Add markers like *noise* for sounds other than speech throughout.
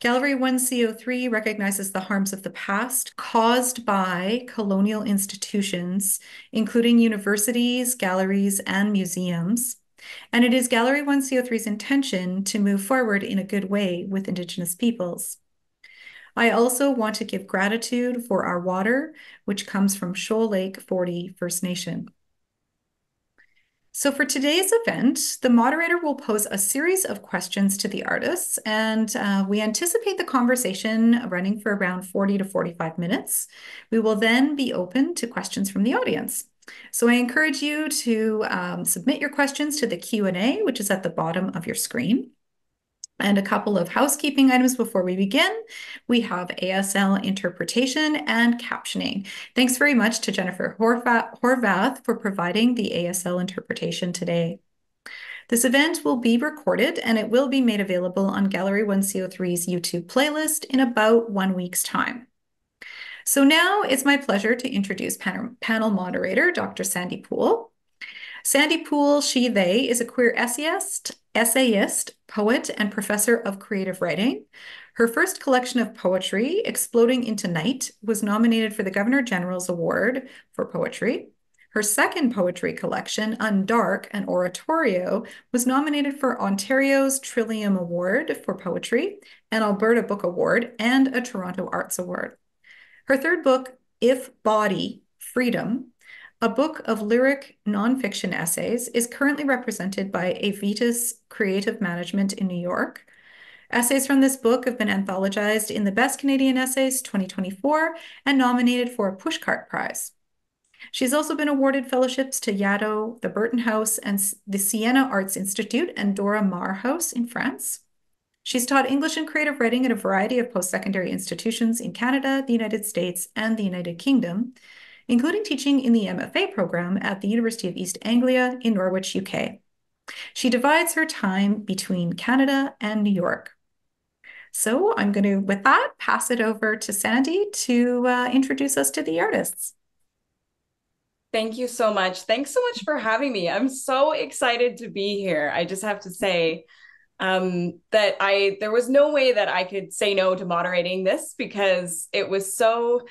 Gallery 1C03 recognizes the harms of the past caused by colonial institutions, including universities, galleries, and museums. And it is Gallery 1C03's intention to move forward in a good way with Indigenous peoples. I also want to give gratitude for our water, which comes from Shoal Lake 40 First Nation. So for today's event, the moderator will pose a series of questions to the artists, and uh, we anticipate the conversation running for around 40 to 45 minutes. We will then be open to questions from the audience. So I encourage you to um, submit your questions to the Q&A, which is at the bottom of your screen. And a couple of housekeeping items before we begin. We have ASL interpretation and captioning. Thanks very much to Jennifer Horvath for providing the ASL interpretation today. This event will be recorded and it will be made available on Gallery 1C03's YouTube playlist in about one week's time. So now it's my pleasure to introduce panel, panel moderator, Dr. Sandy Pool. Sandy Pool, she, they, is a queer essayist, essayist, poet, and professor of creative writing. Her first collection of poetry, Exploding into Night, was nominated for the Governor General's Award for Poetry. Her second poetry collection, Undark, an oratorio, was nominated for Ontario's Trillium Award for Poetry, an Alberta Book Award, and a Toronto Arts Award. Her third book, If Body, Freedom, a book of lyric nonfiction essays is currently represented by Aevitas Creative Management in New York. Essays from this book have been anthologized in the Best Canadian Essays 2024 and nominated for a Pushcart Prize. She's also been awarded fellowships to Yaddo, the Berton House, and the Siena Arts Institute and Dora Maar House in France. She's taught English and creative writing at a variety of post-secondary institutions in Canada, the United States, and the United Kingdom, including teaching in the MFA program at the University of East Anglia in Norwich, UK. She divides her time between Canada and New York. So I'm going to, with that, pass it over to Sandy to uh, introduce us to the artists. Thank you so much. Thanks so much for having me. I'm so excited to be here. I just have to say um, that I there was no way that I could say no to moderating this because it was so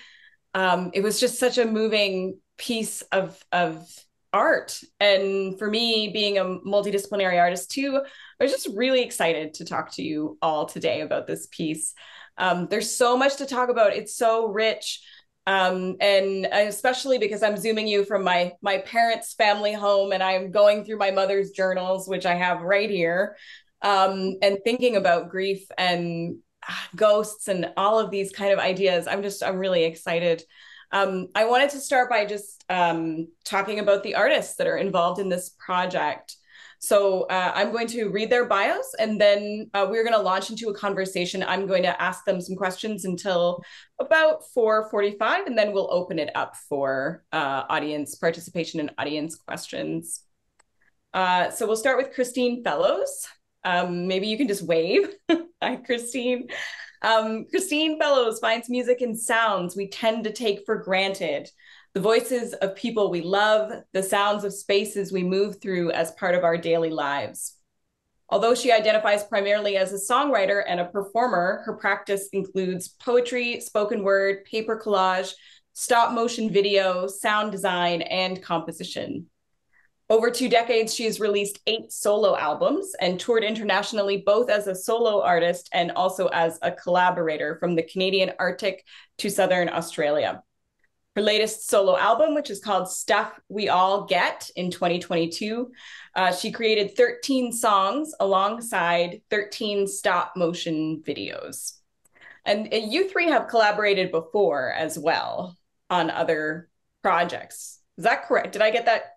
um, it was just such a moving piece of of art. And for me, being a multidisciplinary artist too, I was just really excited to talk to you all today about this piece. Um, there's so much to talk about. It's so rich. Um, and especially because I'm zooming you from my my parents' family home, and I'm going through my mother's journals, which I have right here, um, and thinking about grief and ghosts and all of these kind of ideas. I'm just, I'm really excited. Um, I wanted to start by just um, talking about the artists that are involved in this project. So uh, I'm going to read their bios and then uh, we're going to launch into a conversation. I'm going to ask them some questions until about 4.45 and then we'll open it up for uh, audience participation and audience questions. Uh, so we'll start with Christine Fellows. Um, maybe you can just wave. *laughs* Hi, Christine. Um, Christine Fellows finds music and sounds we tend to take for granted. The voices of people we love, the sounds of spaces we move through as part of our daily lives. Although she identifies primarily as a songwriter and a performer, her practice includes poetry, spoken word, paper collage, stop motion video, sound design, and composition. Over two decades, she has released eight solo albums and toured internationally, both as a solo artist and also as a collaborator from the Canadian Arctic to Southern Australia. Her latest solo album, which is called Stuff We All Get in 2022, uh, she created 13 songs alongside 13 stop motion videos. And, and you three have collaborated before as well on other projects. Is that correct? Did I get that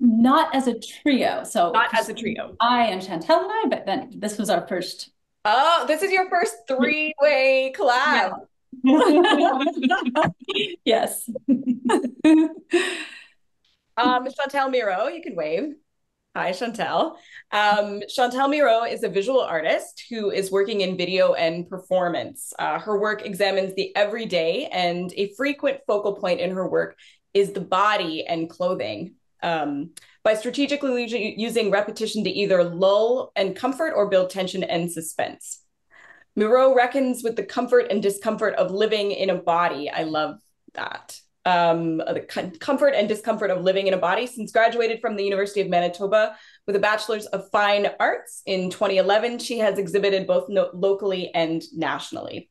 not as a trio. So not as a trio. I and Chantel and I, but then this was our first. Oh, this is your first three-way collab. *laughs* Yes. *laughs* um, Chantel Mierau, you can wave. Hi, Chantel. Um, Chantel Mierau is a visual artist who is working in video and performance. Uh, her work examines the everyday, and a frequent focal point in her work is the body and clothing um, by strategically using repetition to either lull and comfort or build tension and suspense. Mierau reckons with the comfort and discomfort of living in a body. I love that. Um, the comfort and discomfort of living in a body since graduated from the University of Manitoba with a bachelor's of fine arts in 2011 she has exhibited both no locally and nationally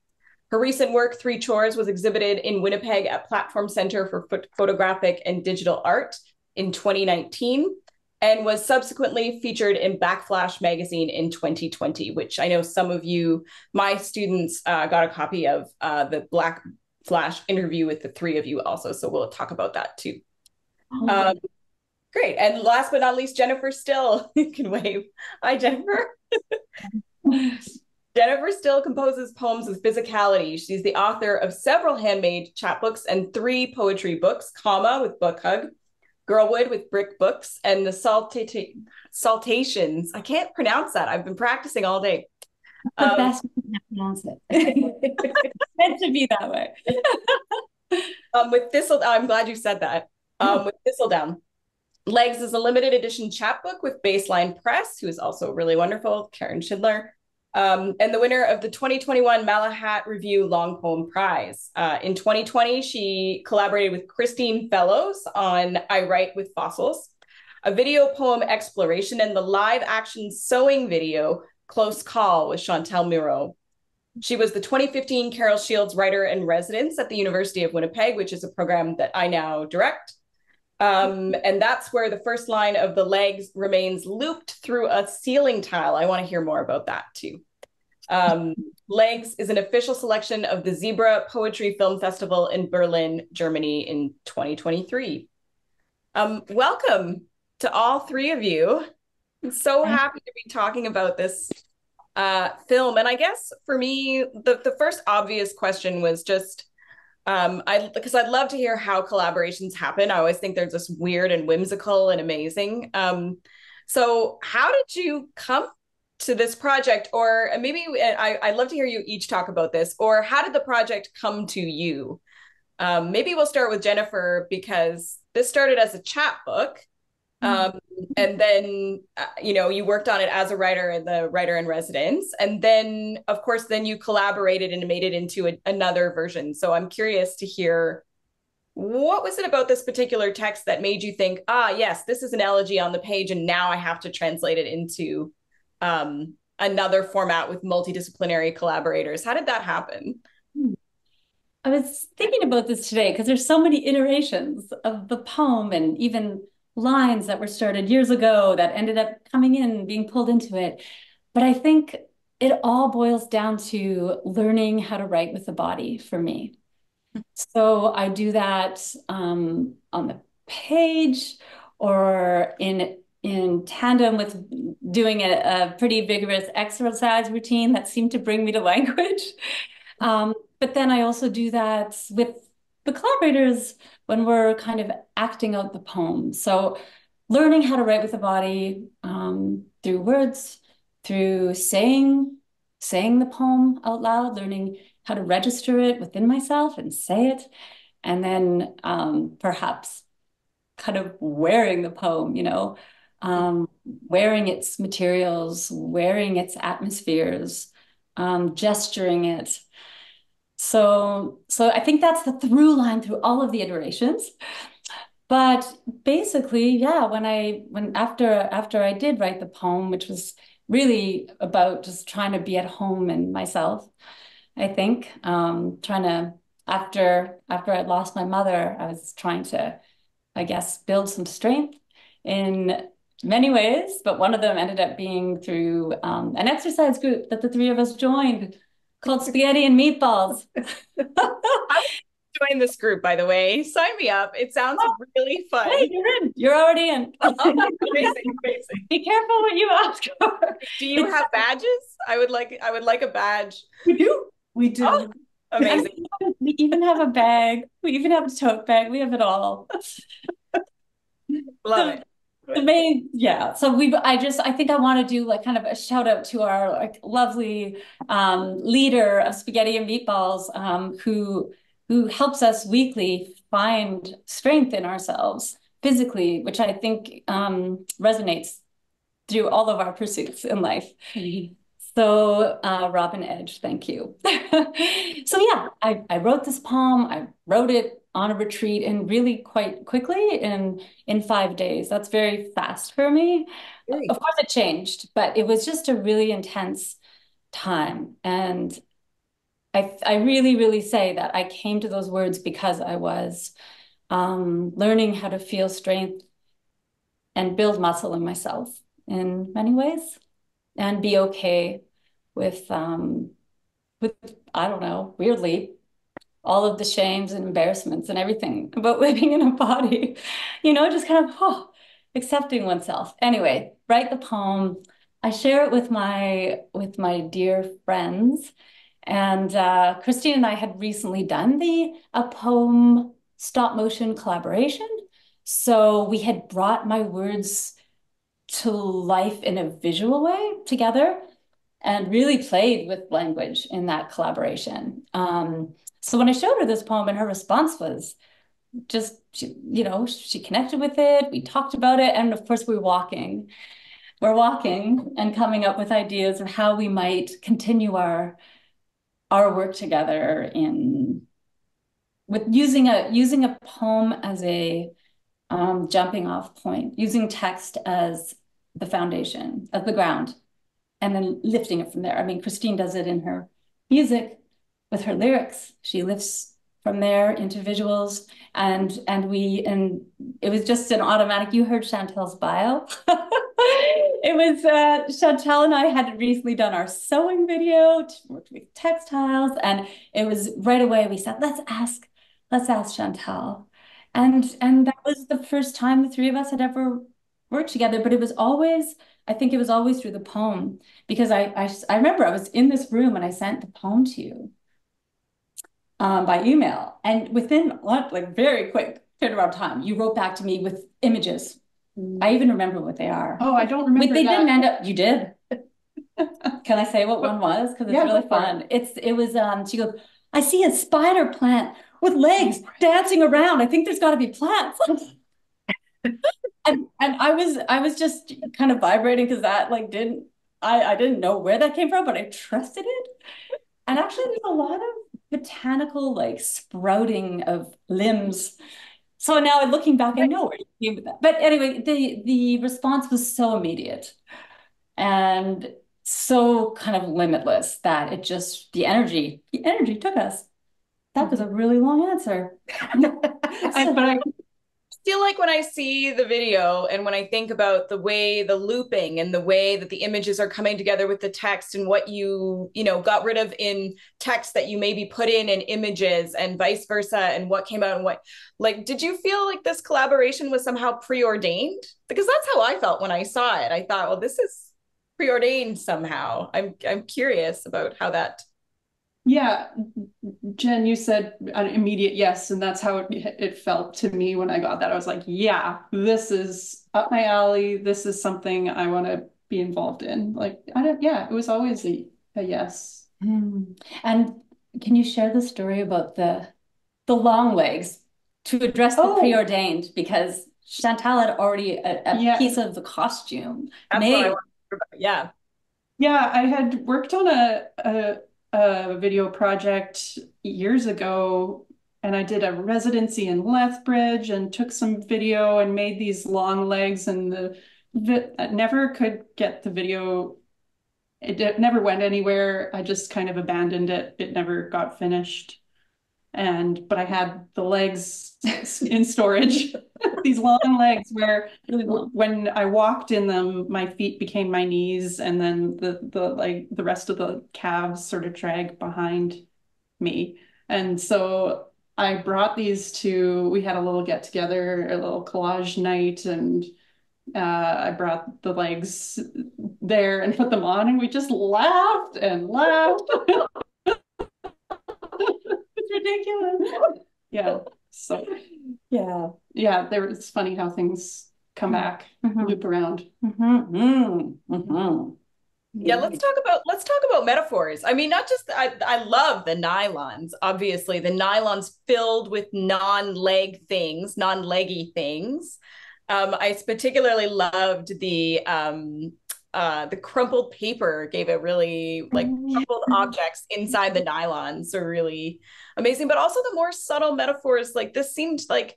her recent work three chores was exhibited in winnipeg at platform center for photographic and digital art in 2019 and was subsequently featured in BlackFlash magazine in 2020, which I know some of you, my students, uh, got a copy of uh, the Black Flash interview with the three of you also. So we'll talk about that too. Oh, um, great. And last but not least, Jennifer Still. *laughs* you can wave. Hi, Jennifer. *laughs* Jennifer Still composes poems with physicality. She's the author of several handmade chapbooks and three poetry books, comma with Book Hug, Girlwood with Brick Books, and the salta- Saltations. I can't pronounce that. I've been practicing all day. The um, best way to pronounce it. it's *laughs* meant to be that way. *laughs* um, with Thistle, I'm glad you said that. Um, with Thistledown. Legs is a limited edition chapbook with Baseline Press, who is also really wonderful, Karen Schindler um, and the winner of the 2021 Malahat Review Long Poem Prize. Uh, in 2020, she collaborated with Christine Fellows on I Write with Fossils, a video poem exploration, and the live action sewing video Close Call with Chantel Mierau. She was the 2015 Carol Shields Writer in Residence at the University of Winnipeg, which is a program that I now direct. Um, and that's where the first line of the legs remains looped through a ceiling tile. I want to hear more about that too. Um, legs is an official selection of the Zebra Poetry Film Festival in Berlin, Germany in 2023. Um, welcome to all three of you. I'm so happy to be talking about this uh, film. And I guess for me, the, the first obvious question was just um, I because I'd love to hear how collaborations happen. I always think they're just weird and whimsical and amazing. Um, so how did you come to this project, or maybe I, I'd love to hear you each talk about this, or how did the project come to you? Um, maybe we'll start with Jennifer because this started as a chat book. Um, and then, uh, you know, you worked on it as a writer and the writer in residence. And then, of course, then you collaborated and made it into a, another version. So I'm curious to hear what was it about this particular text that made you think, ah, yes, this is an elegy on the page, and now I have to translate it into um, another format with multidisciplinary collaborators? How did that happen? I was thinking about this today because there's so many iterations of the poem and even lines that were started years ago that ended up coming in, being pulled into it. But I think it all boils down to learning how to write with the body for me. So I do that um, on the page or in in tandem with doing a, a, pretty vigorous exercise routine that seemed to bring me to *laughs* language. Um, but then I also do that with the collaborators when we're kind of acting out the poem. So learning how to write with the body um, through words, through saying, saying the poem out loud, learning how to register it within myself and say it, and then um, perhaps kind of wearing the poem, you know, um, wearing its materials, wearing its atmospheres, um, gesturing it, so, so I think that's the through line through all of the iterations. But basically, yeah, when I when after after I did write the poem, which was really about just trying to be at home and myself, I think, um, trying to after after I'd lost my mother, I was trying to, I guess, build some strength in many ways. But one of them ended up being through um, an exercise group that the three of us joined called Spaghetti and Meatballs. join this group, by the way. Sign me up. It sounds oh, really fun. Hey, you're in. You're already in. *laughs* oh, amazing, amazing. Be careful what you ask for. Do you have badges? I would like. I would like a badge. We do. We do. Oh, amazing. we even have a bag. We even have a tote bag. We have it all. Love so, it the main yeah so we i just i think i want to do like kind of a shout out to our like lovely um, leader of spaghetti and meatballs um, who who helps us weekly find strength in ourselves physically which i think um, resonates through all of our pursuits in life So, uh, Robin Edge, thank you. *laughs* so, yeah, I, I wrote this poem. I wrote it on a retreat and really quite quickly in in five days. That's very fast for me. Very of course, it changed, but it was just a really intense time. And I I really, really say that I came to those words because I was um, learning how to feel strength and build muscle in myself in many ways and be okay with um with I don't know, weirdly, all of the shames and embarrassments and everything about *laughs* living in a body. You know, just kind of oh, accepting oneself. Anyway, write the poem. I share it with my with my dear friends. And uh, Christine and I had recently done the a poem stop motion collaboration. So we had brought my words to life in a visual way together and really played with language in that collaboration. Um, so when I showed her this poem and her response was just, she, you know, she connected with it, we talked about it, and of course we're walking. We're walking and coming up with ideas of how we might continue our our work together in with using a using a poem as a um, jumping off point, using text as the foundation, as the ground, and then lifting it from there. I mean, Christine does it in her music with her lyrics. She lifts from there into visuals and and we and it was just an automatic you heard chantel's bio. *laughs* It was uh chantel and i had recently done our sewing video worked with textiles and it was right away we said let's ask let's ask chantel and and that was the first time the three of us had ever worked together but it was always I think it was always through the poem because I, I, I remember I was in this room and I sent the poem to you um, by email. And within like very quick turnaround time, you wrote back to me with images. I even remember what they are. Oh, I don't remember. they that. didn't end up. You did. *laughs* Can I say what one was? Because it's yeah, really fun. It. It's it was. Um. She goes. I see a spider plant with legs dancing around. I think there's got to be plants. *laughs* and and I was I was just kind of vibrating because that like didn't I I didn't know where that came from, but I trusted it. And actually, there's a lot of botanical like sprouting of limbs. So now looking back, I know where you came with that. But anyway, the the response was so immediate and so kind of limitless that it just the energy, the energy took us. That was a really long answer. *laughs* I, but I feel like when I see the video and when I think about the way the looping and the way that the images are coming together with the text and what you, you know, got rid of in text that you maybe put in in images and vice versa and what came out and what like did you feel like this collaboration was somehow preordained? Because that's how I felt when I saw it. I thought, well, this is preordained somehow. I'm I'm curious about how that yeah, Jen, you said an immediate yes, and that's how it, it felt to me when I got that. I was like, yeah, this is up my alley. This is something I want to be involved in. Like, I don't, yeah, it was always a, a yes. Mm. And can you share the story about the the long legs to address the oh. preordained? Because Chantel had already a, a yeah. piece of the costume That's made. Yeah. Yeah, I had worked on a, a a video project years ago and I did a residency in Lethbridge and took some video and made these long legs and the vi- never could get the video it, it never went anywhere. I just kind of abandoned it. It never got finished and but I had the legs *laughs* in storage, *laughs* these long legs where when I walked in them, my feet became my knees, and then the the like the rest of the calves sort of dragged behind me, and so I brought these to. We had a little get together, a little collage night, and. Uh, I brought the legs there and put them on, and we just laughed and laughed. *laughs* ridiculous. yeah. So yeah. Yeah, there it's funny how things come back, mm-hmm. loop around. Mm-hmm. Mm-hmm. Yeah, let's talk about let's talk about metaphors. I mean, not just I I love the nylons. Obviously, the nylons filled with non-leg things, non-leggy things. Um, I particularly loved the um, uh, the crumpled paper gave it really like Oh, crumpled objects inside the nylons are really amazing. But also the more subtle metaphors, like this seemed like,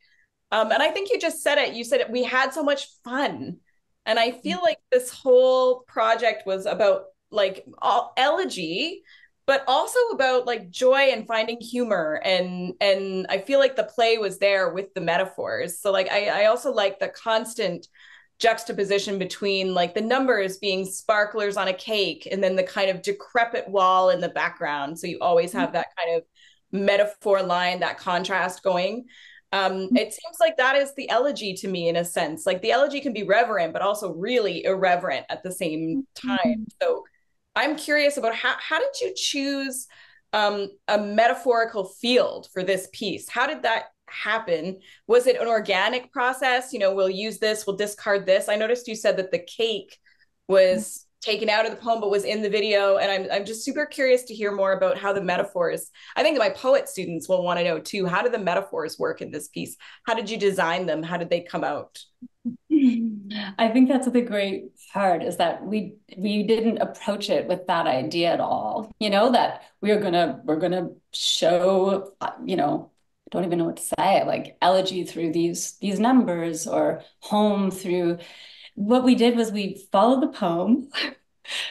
um, and I think you just said it. You said it, we had so much fun, and I feel like this whole project was about like all, elegy, but also about like joy and finding humor and and I feel like the play was there with the metaphors. So like I I also like the constant juxtaposition between like the numbers being sparklers on a cake and then the kind of decrepit wall in the background. So you always have that kind of metaphor line, that contrast going. Um, it seems like that is the elegy to me in a sense. Like the elegy can be reverent, but also really irreverent at the same time. So I'm curious about how how did you choose um, a metaphorical field for this piece? How did that happen? Was it an organic process? You know, we'll use this, we'll discard this. I noticed you said that the cake was taken out of the poem but was in the video and I'm I'm just super curious to hear more about how the metaphors. I think my poet students will want to know too. How do the metaphors work in this piece? How did you design them? How did they come out? I think that's the great part is that we we didn't approach it with that idea at all. You know, that we're gonna we're gonna show, uh, you know, don't even know what to say, like elegy through these these numbers or home through what we did was we followed the poem. *laughs*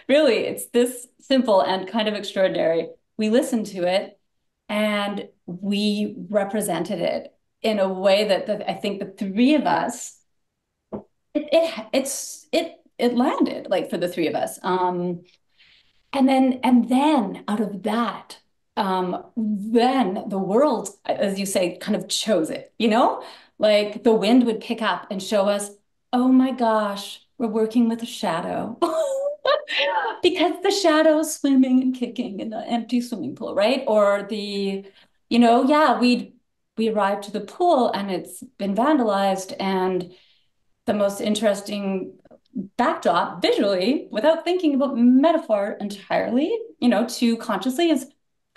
Really, it's this simple and kind of extraordinary. We listened to it and we represented it in a way that, that I think the three of us it, it it's it it landed like for the three of us um and then and then out of that um then the world as you say kind of chose it you know? Like the wind would pick up and show us oh my gosh we're working with a shadow. *laughs* Because the shadow's swimming and kicking in the empty swimming pool right? Or the you know yeah we we arrived to the pool and it's been vandalized and the most interesting backdrop visually without thinking about metaphor entirely, you know, too consciously is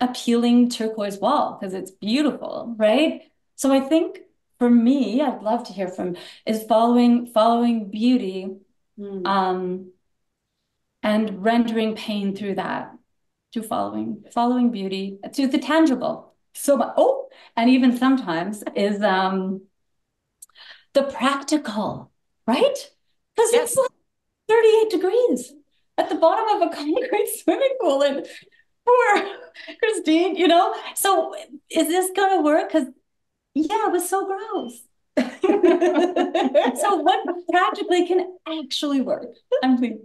appealing turquoise wall because it's beautiful, right? So I think for me, I'd love to hear from is following following beauty Mm. um and rendering pain through that to following following beauty to the tangible so oh and even sometimes is um the practical right because Yes. it's like 38 degrees at the bottom of a *laughs* concrete swimming pool and poor Christine you know so is this gonna work because yeah it was so gross *laughs* so what practically can actually work I'm pleased.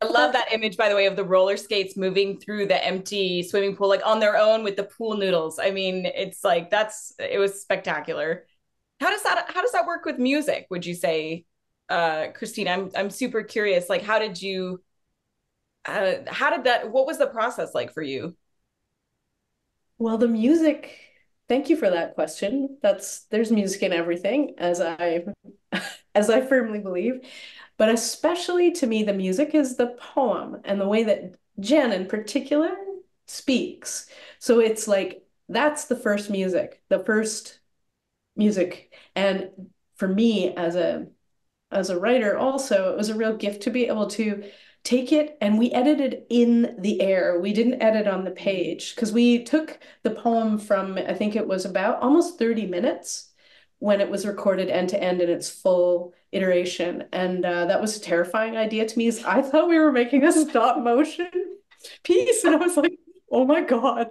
I love that image, by the way, of the roller skates moving through the empty swimming pool, like on their own with the pool noodles. I mean, it's like that's it was spectacular. How does that how does that work with music, would you say, uh, Christine? I'm I'm super curious. Like, how did you uh how did that what was the process like for you? Well, the music, thank you for that question. That's there's music in everything, as I *laughs* as I firmly believe. But especially to me, the music is the poem and the way that Jen in particular speaks. So it's like that's the first music, the first music. And for me as a as a writer also, it was a real gift to be able to take it and we edited in the air. We didn't edit on the page because we took the poem from, I think it was about almost 30 minutes when it was recorded end to end in its full iteration. And uh, that was a terrifying idea to me. Is I thought we were making a stop motion *laughs* piece. And I was like, oh my God,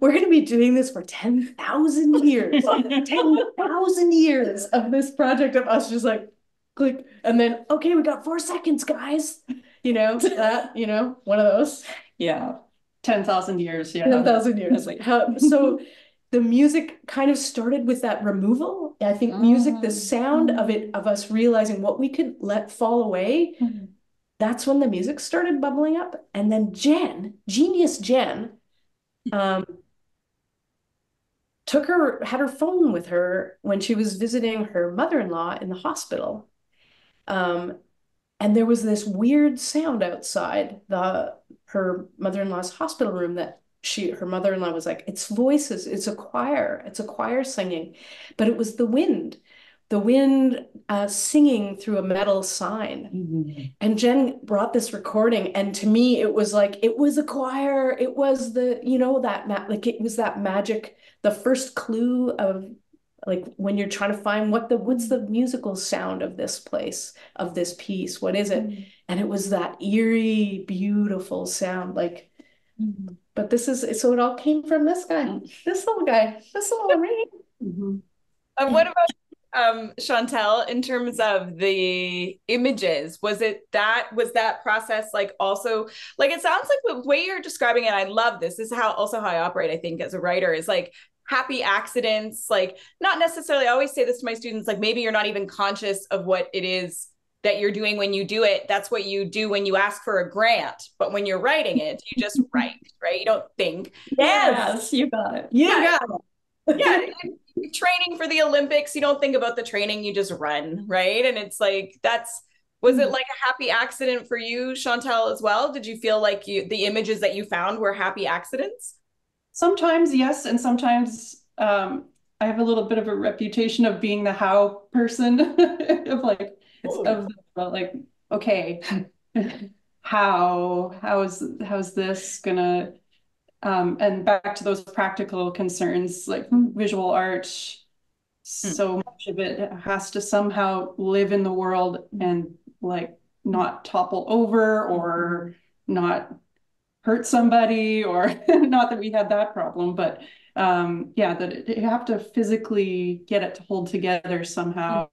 we're going to be doing this for 10,000 years. 10,000 years of this project of us just like, click. And then, okay, we got four seconds, guys. You know, that, you know, one of those. yeah 10,000 years, yeah. 10,000 years. Like- How, so *laughs* the music kind of started with that removal. I think music, the Mm. sound of it, of us realizing what we could let fall away, Mhm. that's when the music started bubbling up. And then Jen, genius Jen, um, took her, had her phone with her when she was visiting her mother-in-law in the hospital. Um, and there was this weird sound outside the her mother-in-law's hospital room that she her mother-in-law was like, it's voices, it's a choir, it's a choir singing. But it was the wind. the wind uh, singing through a metal sign. Mm-hmm. And Jen brought this recording, and to me, it was like it was a choir. It was the you know that ma- like it was that magic. The first clue of like when you're trying to find what the what's the musical sound of this place of this piece what is it mm-hmm. and it was that eerie beautiful sound like mm-hmm. but this is so it all came from this guy this little guy this little *laughs* ring mm-hmm. um, what about um Chantel in terms of the images was it that was that process like also like it sounds like the way you're describing it I love this. this is how also how I operate I think as a writer is like happy accidents like not necessarily I always say this to my students like maybe you're not even conscious of what it is that you're doing when you do it. That's what you do when you ask for a grant. But when you're writing it you just *laughs* write right? You don't think. Yes, you got it. You yeah. got it. Yeah *laughs* training for the olympics. You don't think about the training you just run right? And it's like that's was it mm-hmm. like a happy accident for you chantel as well? Did you feel like you the images that you found were happy accidents Sometimes yes, and sometimes um, I have a little bit of a reputation of being the how person *laughs* of like oh. of like okay, *laughs* how how is how's this gonna um, and back to those practical concerns like visual art mm. so much of it has to somehow live in the world and like not topple over or not hurt somebody or *laughs* not that we had that problem but um, yeah that you have to physically get it to hold together somehow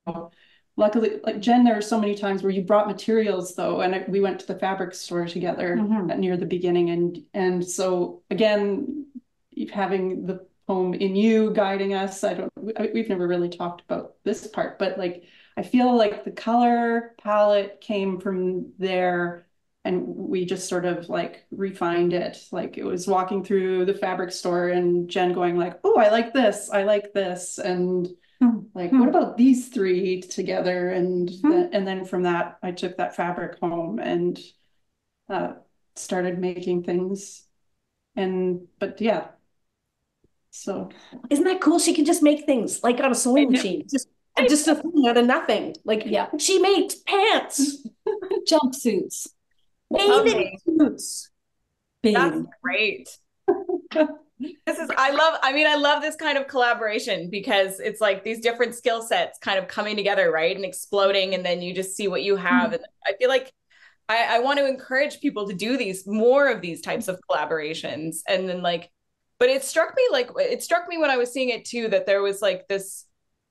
luckily like jen there are so many times where you brought materials though and we went to the fabric store together mm-hmm. near the beginning and and so again having the poem in you guiding us i don't we've never really talked about this part but like i feel like the color palette came from there and we just sort of like refined it. Like it was walking through the fabric store and jen going like oh i like this i like this and hmm. like hmm. what about these three together? And hmm. the, and then from that i took that fabric home and uh, started making things. And but yeah. So. Isn't that cool? She can just make things like on a sewing machine. Just just a thing out of nothing. Like yeah. she made pants *laughs* jumpsuits Bathing suits. That's great. this is I love I mean I love this kind of collaboration because it's like these different skill sets kind of coming together, right? And exploding and then you just see what you have. Mm-hmm. And I feel like I, I want to encourage people to do these more of these types of collaborations. And then like, but it struck me like it struck me when I was seeing it too that there was like this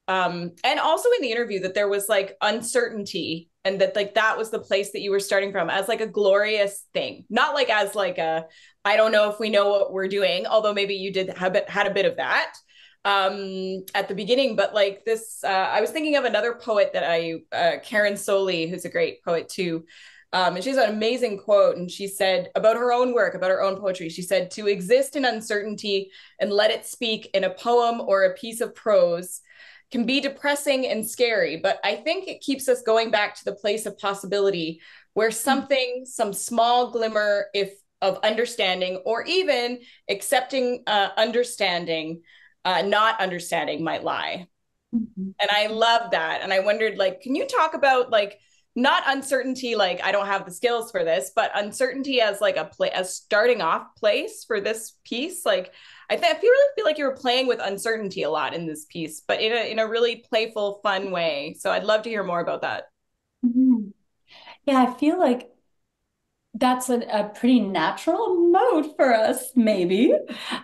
um and also in the interview that there was like uncertainty and that like that was the place that you were starting from as like a glorious thing not like as like a i don't know if we know what we're doing although maybe you did have had a bit of that um at the beginning but like this uh, i was thinking of another poet that i uh, Karen Solie who's a great poet too um, and she has an amazing quote and she said about her own work about her own poetry she said to exist in uncertainty and let it speak in a poem or a piece of prose can be depressing and scary, but I think it keeps us going back to the place of possibility where hmm. something, some small glimmer, if of understanding or even accepting uh, understanding, uh, not understanding might lie. Mm-hmm. And I love that. And I wondered, like, can you talk about like not uncertainty, like I don't have the skills for this, but uncertainty as like a play as starting off place for this piece, like I, th- I feel really feel like you were playing with uncertainty a lot in this piece, but in a in a really playful, fun way. So I'd love to hear more about that. Mm-hmm. Yeah, I feel like that's a, a pretty natural mode for us, maybe,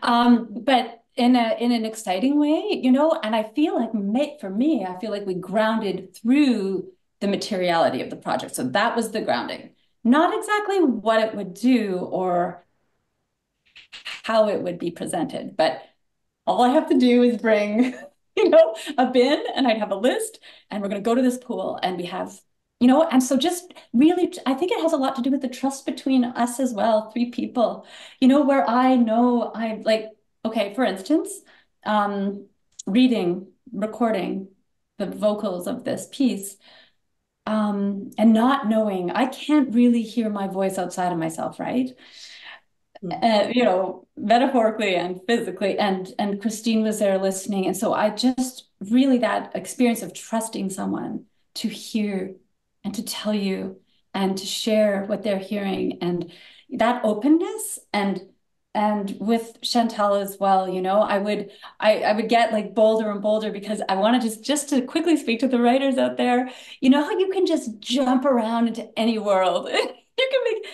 um, but in a in an exciting way, you know. And I feel like, for me, I feel like we grounded through the materiality of the project. So that was the grounding, not exactly what it would do or how it would be presented. But all I have to do is bring, *laughs* you know, a bin and I'd have a list and we're going to go to this pool and we have, you know, and so just really, I think it has a lot to do with the trust between us as well, three people, you know, where I know I'm like, okay, for instance, um, reading, recording the vocals of this piece, um, and not knowing, I can't really hear my voice outside of myself, right? uh, you know, metaphorically and physically. And and Christine was there listening, and so I just really that experience of trusting someone to hear and to tell you and to share what they're hearing and that openness and and with Chantel as well, you know, I would I, I would get like bolder and bolder because I want to just just to quickly speak to the writers out there. You know how you can just jump around into any world. *laughs* you can make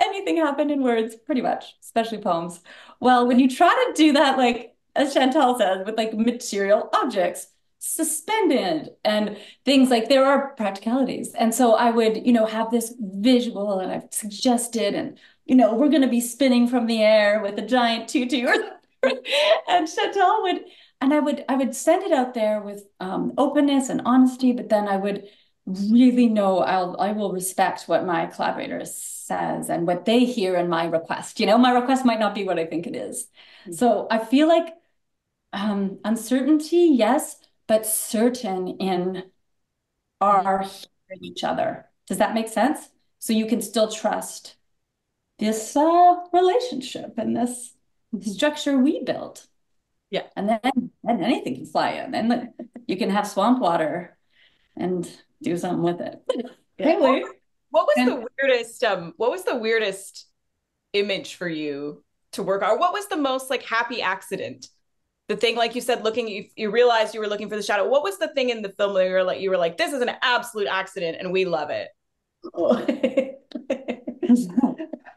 anything happen in words, pretty much, especially poems. Well, when you try to do that, like as Chantel says, with like material objects, suspended and things like there are practicalities. And so I would, you know, have this visual and I've suggested and you know, we're going to be spinning from the air with a giant tutu or *laughs* and Chantel would and I would I would send it out there with um, openness and honesty, but then I would really know I'll I will respect what my collaborator says and what they hear in my request. You know, my request might not be what I think it is. Mm-hmm. So I feel like um, uncertainty, yes, but certain in our hearing each other. Does that make sense? So you can still trust this uh, relationship and this structure we built. Yeah. And then, then anything can fly in. And you can have swamp water and do something with it. *laughs* Really? What, what was and, the weirdest um what was the weirdest image for you to work on? What was the most like happy accident? The thing, like you said, looking, you, you realized you were looking for the shadow. What was the thing in the film where you were like, you were like, this is an absolute accident and we love it? *laughs*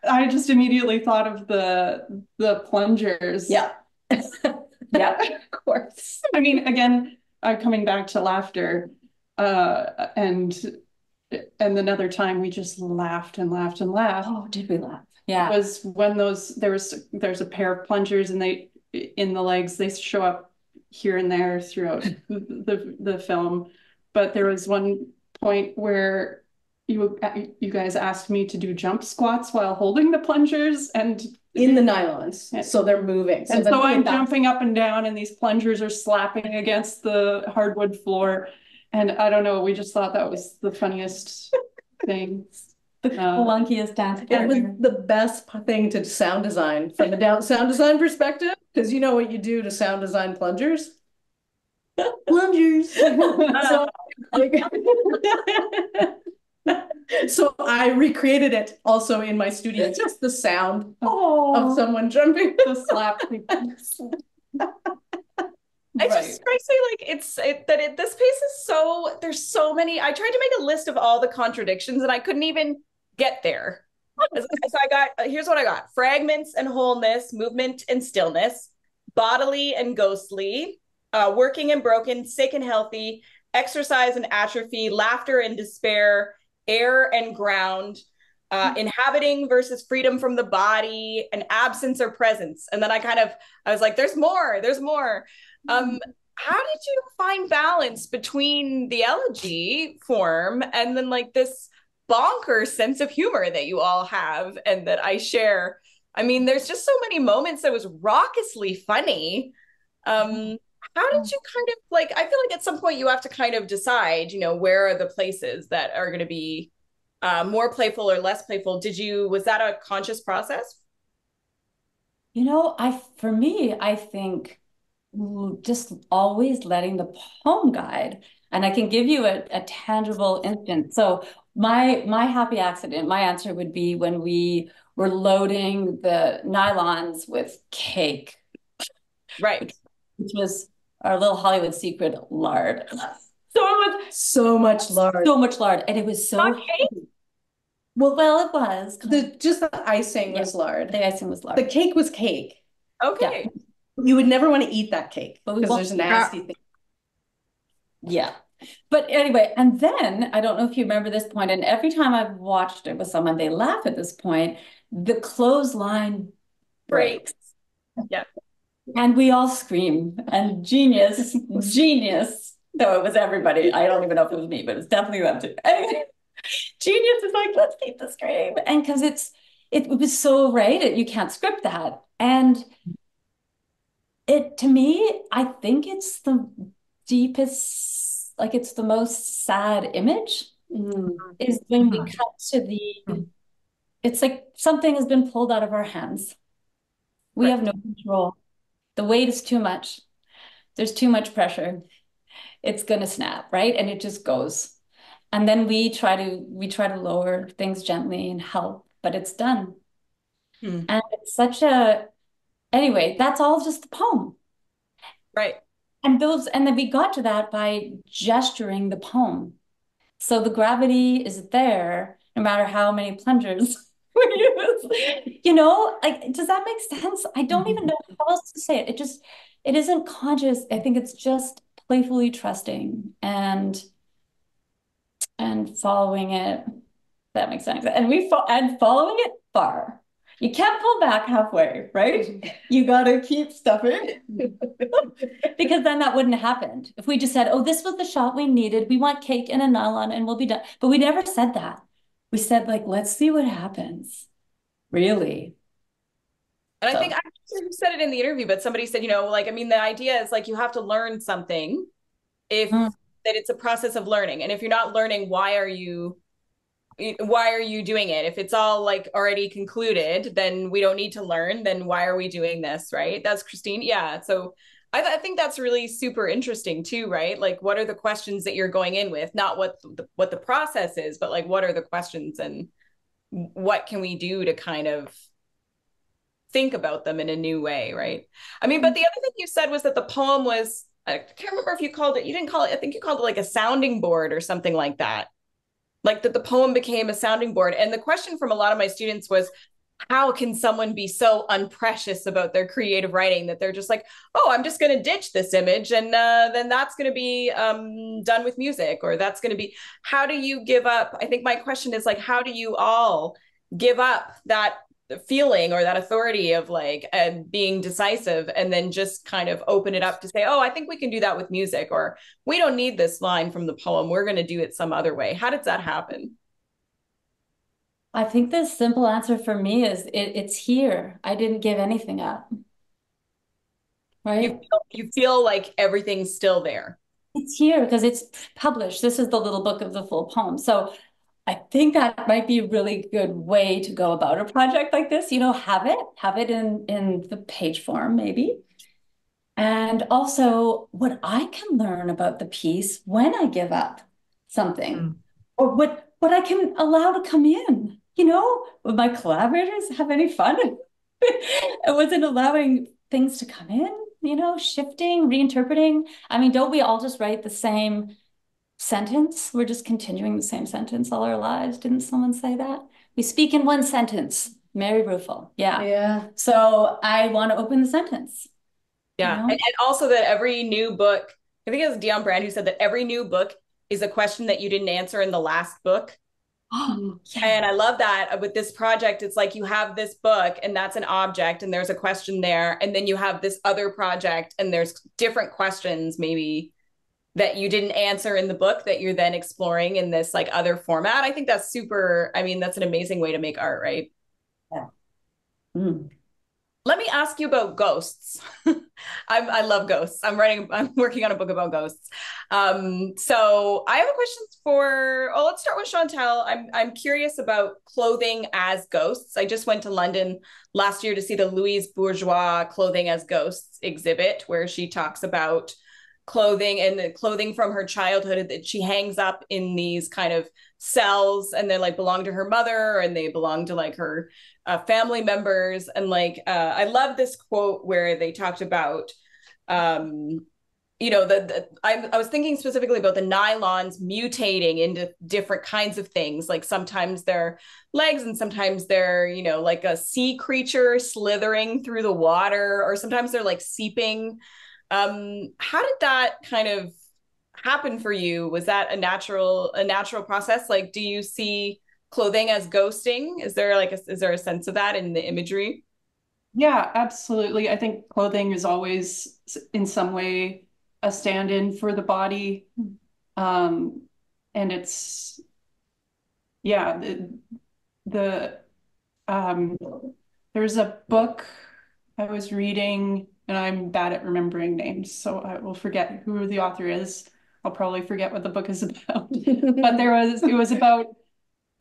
I just immediately thought of the the plungers. Yeah. *laughs* yeah, of course. I mean, again, uh, coming back to laughter, uh, and and another time we just laughed and laughed and laughed. Oh, did we laugh? Yeah. It was when those there was there's a pair of plungers and they in the legs they show up here and there throughout *laughs* the the film, but there was one point where you you guys asked me to do jump squats while holding the plungers and in the nylons. So they're moving. So and so i'm back. jumping up and down and these plungers are slapping against the hardwood floor. And i don't know we just thought that was the funniest thing. The uh, clunkiest dance it was the best thing to sound design from the down sound design perspective because you know what you do to sound design plungers? Plungers. *laughs* So, like, *laughs* *laughs* so I recreated it also in my studio, just the sound of someone jumping the slap. *laughs* I right. just strikes me like it's it, that it, this piece is so there's so many. I tried to make a list of all the contradictions and I couldn't even get there. so I got here's what I got: fragments and wholeness, movement and stillness, bodily and ghostly, uh, working and broken, sick and healthy, exercise and atrophy, laughter and despair, air and ground, uh, mm-hmm. inhabiting versus freedom from the body, and absence or presence. And then I kind of, I was like, there's more, there's more. Um, mm-hmm. how did you find balance between the elegy form and then like this bonkers sense of humor that you all have and that I share? I mean, there's just so many moments that was raucously funny. Um, mm-hmm. How did you kind of like i feel like at some point you have to kind of decide you know where are the places that are going to be uh, more playful or less playful. Did you was that a conscious process? You know i for me i think just always letting the poem guide and i can give you a, a tangible instance. So my my happy accident my answer would be when we were loading the nylons with cake. Right. Which, which was our little hollywood secret lard so it was so much lard so much lard and it was so Okay. well, well, it was. The just the icing yeah. was lard. The icing was lard. The cake was cake. Okay. Yeah. You would never want to eat that cake because there's nasty thing. Yeah. But anyway, and then I don't know if you remember this point, and every time I've watched it with someone, they laugh at this point. The clothesline breaks. Yeah. And we all scream and genius, genius. No, it was everybody. I don't even know if it was me, but it was definitely them too. Anyway, *laughs* genius is like, let's keep the scream. And because it's, it, it was so right, it, you can't script that. And it, to me, I think it's the deepest, like it's the most sad image mm. is when we cut to the, it's like something has been pulled out of our hands We right. have no control. The weight is too much. There's too much pressure. It's going to snap, right? And it just goes. And then we try to we try to lower things gently and help, but it's done. Hmm. And it's such a anyway, that's all just the poem. Right. And those and then we got to that by gesturing the poem. So the gravity is there no matter how many plungers *laughs* you know, like, does that make sense? I don't even mm-hmm. know how else to say it. It just, it isn't conscious. I think it's just playfully trusting and and following it. That makes sense. And we fo- and following it far. You can't pull back halfway, right? *laughs* You got to keep stuffing *laughs* because then that wouldn't have happened. If we just said, "Oh, this was the shot we needed. We want cake and a nylon, and we'll be done," but we never said that we said like let's see what happens. Really. And so. i think i said it in the interview but somebody said you know like i mean the idea is like you have to learn something if mm. that it's a process of learning. And if you're not learning why are you why are you doing it? If it's all like already concluded then we don't need to learn then why are we doing this right? That's christine? Yeah so I, th- I, think that's really super interesting too, right? Like, what are the questions that you're going in with? Not what the, what the process is, but like, what are the questions and what can we do to kind of think about them in a new way, right? I mean, but mm-hmm. the other thing you said was that the poem was I can't remember if you called it. You didn't call it. I think you called it like a sounding board or something like that. Like that, the poem became a sounding board. And the question from a lot of my students was, how can someone be so unprecious about their creative writing that they're just like, oh, I'm just going to ditch this image and uh, then that's going to be um, done with music or that's going to be. How do you give up? I think my question is like, how do you all give up that feeling or that authority of like uh, being decisive and then just kind of open it up to say, oh, I think we can do that with music or we don't need this line from the poem. We're going to do it some other way. How did that happen? I think the simple answer for me is it, it's here. I didn't give anything up. Right? You feel, you feel like everything's still there. It's here because it's published. This is the little book of the full poem. So I think that might be a really good way to go about a project like this. You know, have it, have it in in the page form, maybe. And also what I can learn about the piece when I give up something, mm. or what what I can allow to come in you know, would my collaborators have any fun? *laughs* I wasn't allowing things to come in, you know, shifting, reinterpreting. I mean, don't we all just write the same sentence? We're just continuing the same sentence all our lives. Didn't someone say that? We speak in one sentence. Mary Ruefle. Yeah. Yeah. So I want to open the sentence. Yeah. You know? and, and also that every new book, I think it was Dionne Brand who said that every new book is a question that you didn't answer in the last book. Oh, *gasps* yeah. And I love that with this project. It's like you have this book and that's an object and there's a question there. And then you have this other project and there's different questions maybe that you didn't answer in the book that you're then exploring in this like other format. I think that's super. I mean, that's an amazing way to make art, right? Yeah. Mm let me ask you about ghosts. *laughs* I love ghosts. I'm writing, *laughs* I'm working on a book about ghosts. Um, so I have a question for, oh, let's start with Chantel. I'm, I'm curious about clothing as ghosts. I just went to London last year to see the Louise Bourgeois clothing as ghosts exhibit, where she talks about clothing and the clothing from her childhood that she hangs up in these kind of cells and they like belong to her mother and they belong to like her uh, family members. And like uh, i love this quote where they talked about um you know the, the I, I was thinking specifically about the nylons mutating into different kinds of things. Like sometimes they're legs and sometimes they're you know like a sea creature slithering through the water or sometimes they're like seeping. Um, how did that kind of happen for you? Was that a natural a natural process? Like, do you see clothing as ghosting? Is there like a, is there a sense of that in the imagery? Yeah, absolutely. I think clothing is always in some way a stand-in for the body. Um, and it's yeah, the, the um, there's a book I was reading and I'm bad at remembering names, so I will forget who the author is. I'll probably forget what the book is *laughs* about. *laughs* but there was it was about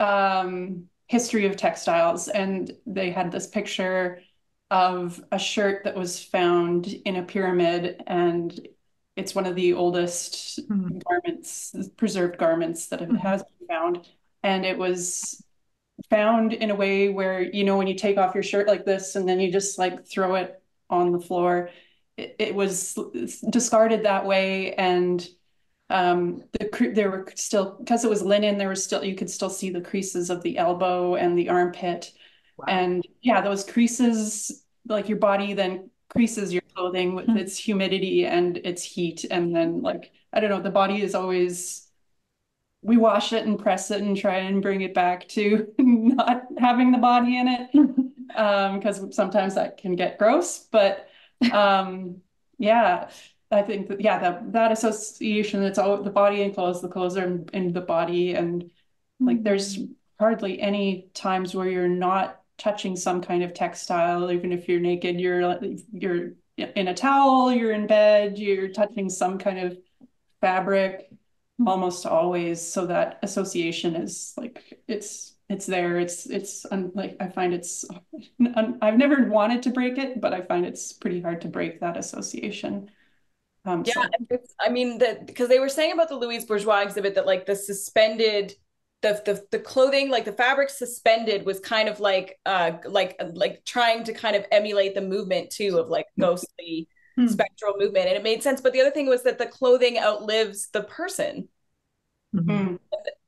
um, history of textiles, and they had this picture of a shirt that was found in a pyramid, and it's one of the oldest Mhm. garments, preserved garments that Mhm. has been found. And it was found in a way where, you know, when you take off your shirt like this and then you just like throw it on the floor, it, it was discarded that way. And um, the there were still, because it was linen, there was still, you could still see the creases of the elbow and the armpit. Wow. And yeah, those creases, like your body then creases your clothing with Hmm. its humidity and its heat. And then like, I don't know, the body is always, we wash it and press it and try and bring it back to *laughs* not having the body in it. *laughs* Um, because sometimes that can get gross, but um, yeah, I think that yeah, that that association, it's all the body and clothes, the clothes are in, in the body, and like mm-hmm. there's hardly any times where you're not touching some kind of textile, even if you're naked, you're you're in a towel, you're in bed, you're touching some kind of fabric mm-hmm. almost always. So that association is like it's it's there. It's it's un, like I find it's un, I've never wanted to break it, but I find it's pretty hard to break that association. Um, yeah, so. I mean that because they were saying about the Louise Bourgeois exhibit that like the suspended the, the the clothing like the fabric suspended was kind of like uh like like trying to kind of emulate the movement too of like ghostly mm. spectral movement and it made sense but the other thing was that the clothing outlives the person mm-hmm.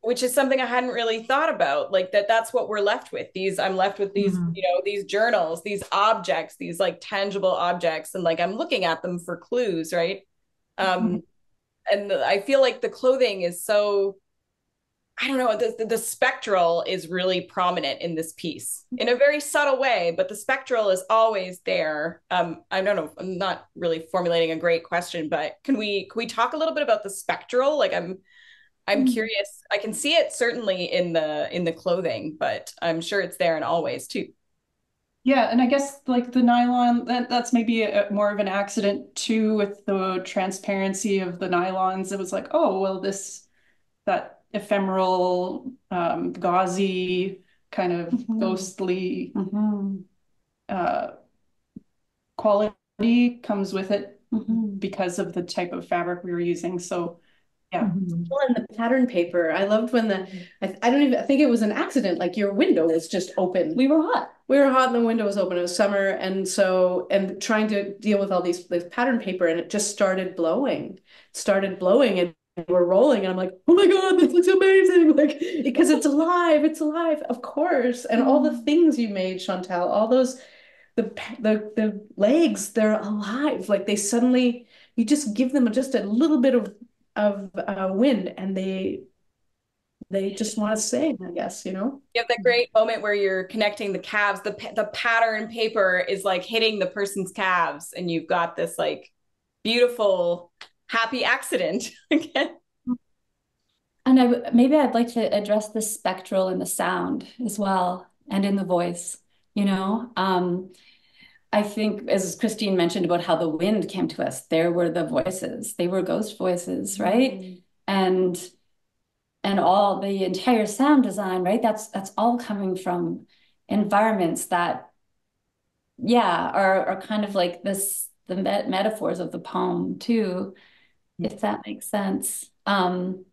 Which is something i hadn't really thought about like that that's what we're left with these i'm left with these mm-hmm. you know these journals these objects these like tangible objects and like i'm looking at them for clues right um mm-hmm. and i feel like the clothing is so I don't know, the, the, the, spectral is really prominent in this piece in a very subtle way, but the spectral is always there. Um, I don't know, I'm not really formulating a great question, but can we can we talk a little bit about the spectral? Like I'm I'm mm. curious. I can see it certainly in the in the clothing, but I'm sure it's there in all ways too. Yeah, and I guess like the nylon, that, that's maybe a, more of an accident too with the transparency of the nylons. It was like, oh, well, this that ephemeral, um, gauzy, kind of mm-hmm. ghostly mm-hmm. uh, quality comes with it mm-hmm. because of the type of fabric we were using. So yeah. Mm-hmm. Well, and the pattern paper, I loved when the, I, I don't even, I think it was an accident, like your window was just open. We were hot. We were hot and the window was open. It was summer. And so, and trying to deal with all these, this pattern paper and it just started blowing, started blowing and we're rolling and I'm like, oh my God, this looks amazing. *laughs* Like, because it's alive, it's alive, of course. And all the things you made, Chantel, all those, the, the, the legs, they're alive. Like they suddenly, you just give them just a little bit of, of uh, wind and they, they just want to sing, I guess, you know? You have that great moment where you're connecting the calves, the, the pattern paper is like hitting the person's calves and you've got this like beautiful happy accident *laughs* again. And I maybe I'd like to address the spectral in the sound as well and in the voice. You know, um, I think as Christine mentioned about how the wind came to us, there were the voices. They were ghost voices, right? Mm-hmm. And and all the entire sound design, right? That's that's all coming from environments that, yeah, are are kind of like this the met metaphors of the poem too if that makes sense. Um,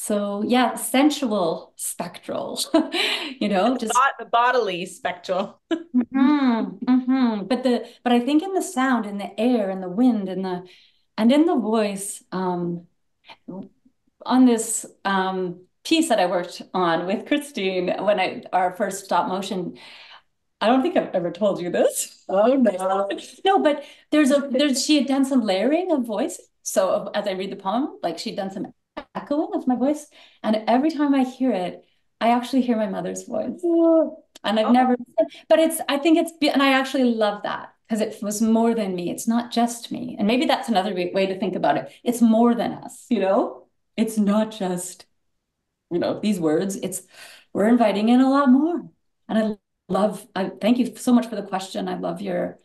so yeah, sensual spectral, *laughs* you know, just the bodily spectral. *laughs* mm-hmm, mm-hmm. But the but I think in the sound, in the air, and the wind, and the and in the voice, um, on this um, piece that I worked on with Christine when I our first stop motion. I don't think I've ever told you this. *laughs* Oh no. no, but there's a there's she had done some layering of voice so as I read the poem, like she'd done some echoing of my voice. And every time I hear it, I actually hear my mother's voice. And I've oh. never, but it's, I think it's, and I actually love that because it was more than me. It's not just me. And maybe that's another way to think about it. It's more than us, you know? It's not just, you know, these words. It's, we're inviting in a lot more. And I love, I thank you so much for the question. I love your,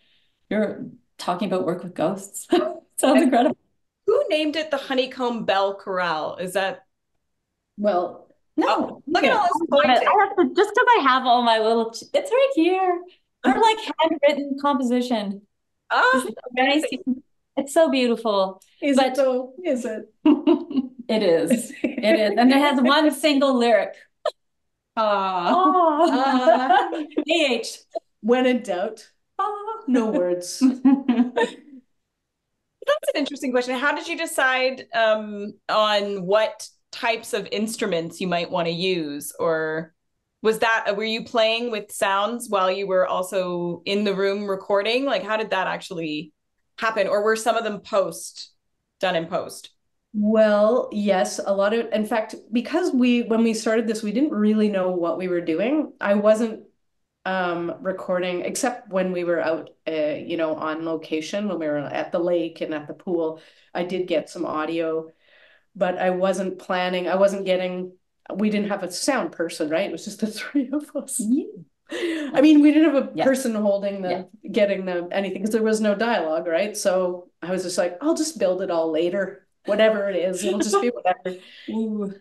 your talking about work with ghosts. *laughs* Sounds incredible. Who named it the Honeycomb Bell Chorale? Is that well? No, oh, look at all this I have to just because I have all my little. It's right here. They're like handwritten composition. Oh, amazing. It's so beautiful. Is But- it though? Is it? *laughs* It is. It is. And it has one *laughs* single lyric. Ah. Oh. AH. When in doubt, no words. *laughs* That's an interesting question. How did you decide um, on what types of instruments you might want to use? Or was that, were you playing with sounds while you were also in the room recording? Like, how did that actually happen? Or were some of them post, done in post? Well, yes, a lot of, in fact, because we, when we started this, we didn't really know what we were doing. I wasn't um recording except when we were out uh, you know on location when we were at the lake and at the pool I did get some audio. But I wasn't planning I wasn't getting we didn't have a sound person right? It was just the *laughs* three of us. I mean we didn't have a Yeah. person holding the getting the anything because there was no dialogue right? So I was just like I'll just build it all later whatever it is it'll just be *laughs* whatever. Ooh.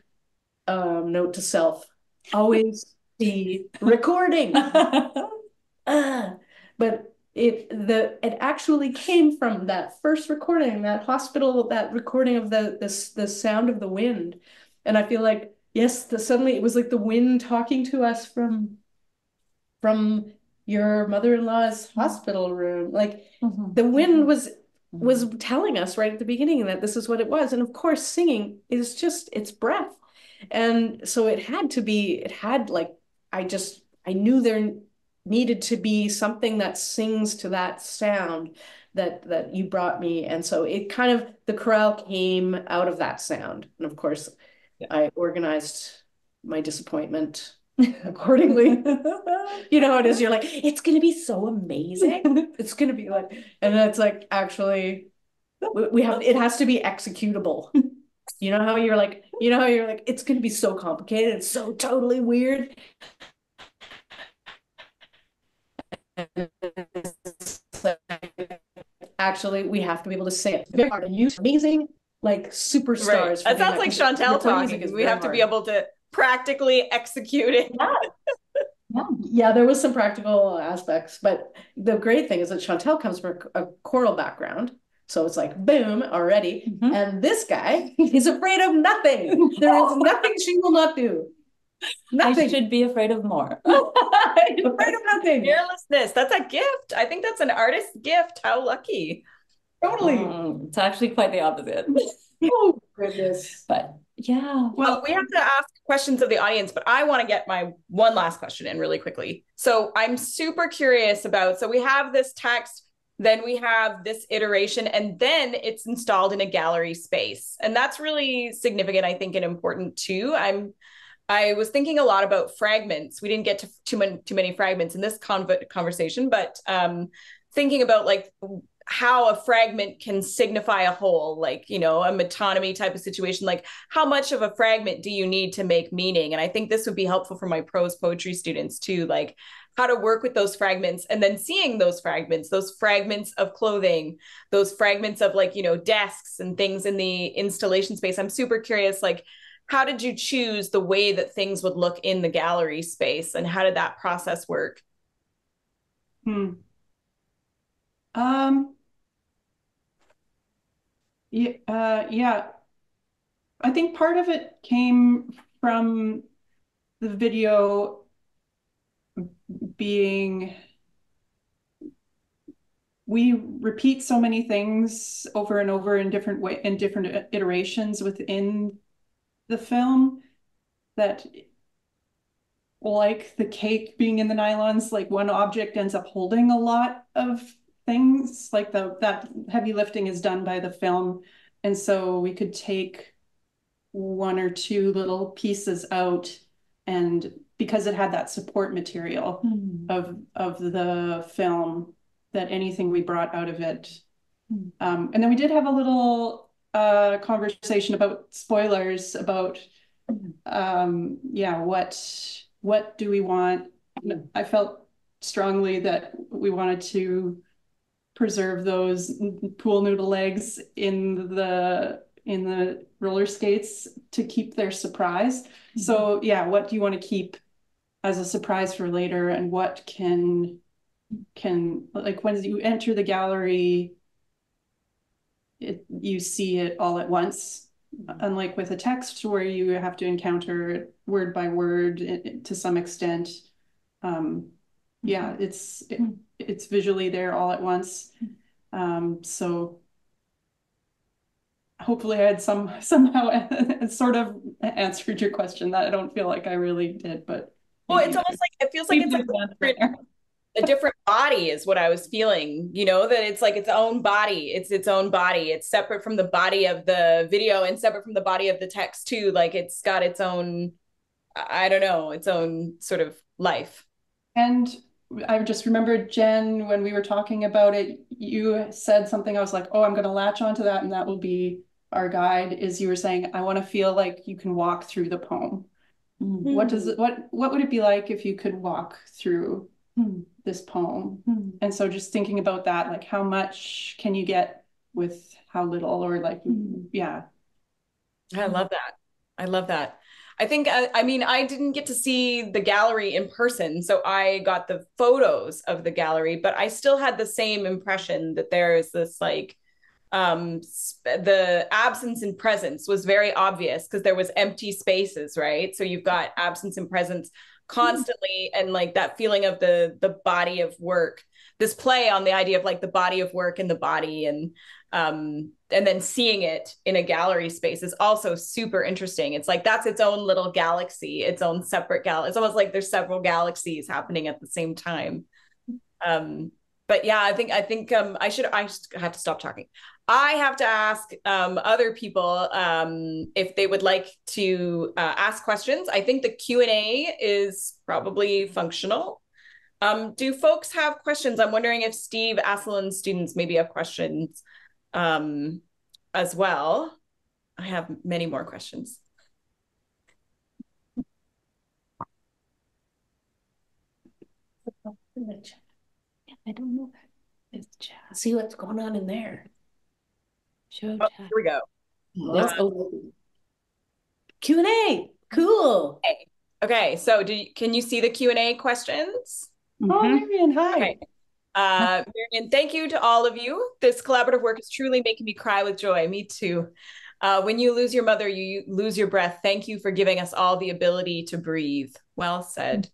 um note to self always be recording *laughs* Ah, but it the it actually came from that first recording, that hospital, that recording of the this the sound of the wind. And I feel like yes, the suddenly it was like the wind talking to us from from your mother-in-law's hospital room. Like Mhm. the wind was was telling us right at the beginning that this is what it was. And of course, singing is just it's breath. And so it had to be, it had like, I just, I knew there needed to be something that sings to that sound that that you brought me. And so it kind of the chorale came out of that sound. And of course, I organized my disappointment *laughs* accordingly. *laughs* You know how it is, you're like, it's gonna be so amazing. *laughs* It's gonna be like, and it's like actually we have it has to be executable. You know how you're like, you know how you're like, it's gonna be so complicated, it's so totally weird. Actually, we have to be able to say it very hard use amazing like superstars. Right. That sounds like Chantel talking. We have to be able to practically execute it. Yeah, there was some practical aspects, but the great thing is that Chantel comes from a choral background. So it's like boom already. Mhm. And this guy *laughs* is afraid of nothing. There is nothing she will not do. I should be afraid of more. *laughs* afraid of *laughs* nothing. Fearlessness. That's a gift. I think that's an artist's gift. How lucky. Totally. Mm, it's actually quite the opposite. Oh goodness. But yeah. Well, we have to ask questions of the audience, but I want to get my one last question in really quickly. So I'm super curious about, so we have this text, then we have this iteration, and then it's installed in a gallery space. And that's really significant, I think, and important too. I'm I was thinking a lot about fragments. We didn't get to too many too many fragments in this conv- conversation, but um, thinking about like how a fragment can signify a whole, like you know, a metonymy type of situation. Like how much of a fragment do you need to make meaning? And I think this would be helpful for my prose poetry students too, like how to work with those fragments and then seeing those fragments, those fragments of clothing, those fragments of like you know desks and things in the installation space. I'm super curious, like how did you choose the way that things would look in the gallery space and how did that process work Hmm. Um, yeah, uh, yeah. I think part of it came from the video being we repeat so many things over and over in different way in different iterations within the film that like the cake being in the nylons, like one object ends up holding a lot of things. Like the that heavy lifting is done by the film. And so we could take one or two little pieces out and because it had that support material Hmm. of of the film that anything we brought out of it. Hmm. Um, and then we did have a little uh, conversation about spoilers about um, yeah, what what do we want? I felt strongly that we wanted to preserve those pool noodle legs in the in the roller skates to keep their surprise. So yeah, what do you want to keep as a surprise for later and what can can like when you enter the gallery it you see it all at once. Unlike with a text where you have to encounter it word by word to some extent um yeah it's it, it's visually there all at once. Um so hopefully I had some *laughs* somehow *laughs* sort of answered your question that I don't feel like I really did, but well, it's almost like it feels like it's like a different, a different body is what I was feeling, you know, that it's like its own body. It's its own body. It's separate from the body of the video and separate from the body of the text too. Like it's got its own, I don't know, its own sort of life. And I just remember Jen when we were talking about it, you said something. I was like, oh, I'm going to latch onto that, and that will be our guide is you were saying i want to feel like you can walk through the poem mm-hmm. what does it what what would it be like if you could walk through mm-hmm. this poem mm-hmm. and so just thinking about that like how much can you get with how little or like hmm. yeah i love that i love that I think I, I, mean I didn't get to see the gallery in person, so I got the photos of the gallery, but I still had the same impression that there is this like um the absence and presence was very obvious because there was empty spaces right? So you've got absence and presence constantly mm-hmm. and like that feeling of the the body of work this play on the idea of like the body of work and the body and um and then seeing it in a gallery space is also super interesting. It's like that's its own little galaxy its own separate gal it's almost like there's several galaxies happening at the same time. Um but yeah i think i think um i should i have to stop talking I have to ask um, other people um, if they would like to uh, ask questions. I think the Q and A is probably functional. Um, do folks have questions? I'm wondering if Steve Asselin students maybe have questions um, as well. I have many more questions. I don't know. See what's going on in there. Show oh, here we go. Let's uh, Q and A. Cool. Okay. okay. So, do you, can you see the Q and A questions? Mm -hmm. Oh, Marion, hi. Okay. Uh, Marion, thank you to all of you. This collaborative work is truly making me cry with joy. Me too. Uh, when you lose your mother, you lose your breath. Thank you for giving us all the ability to breathe. Well said.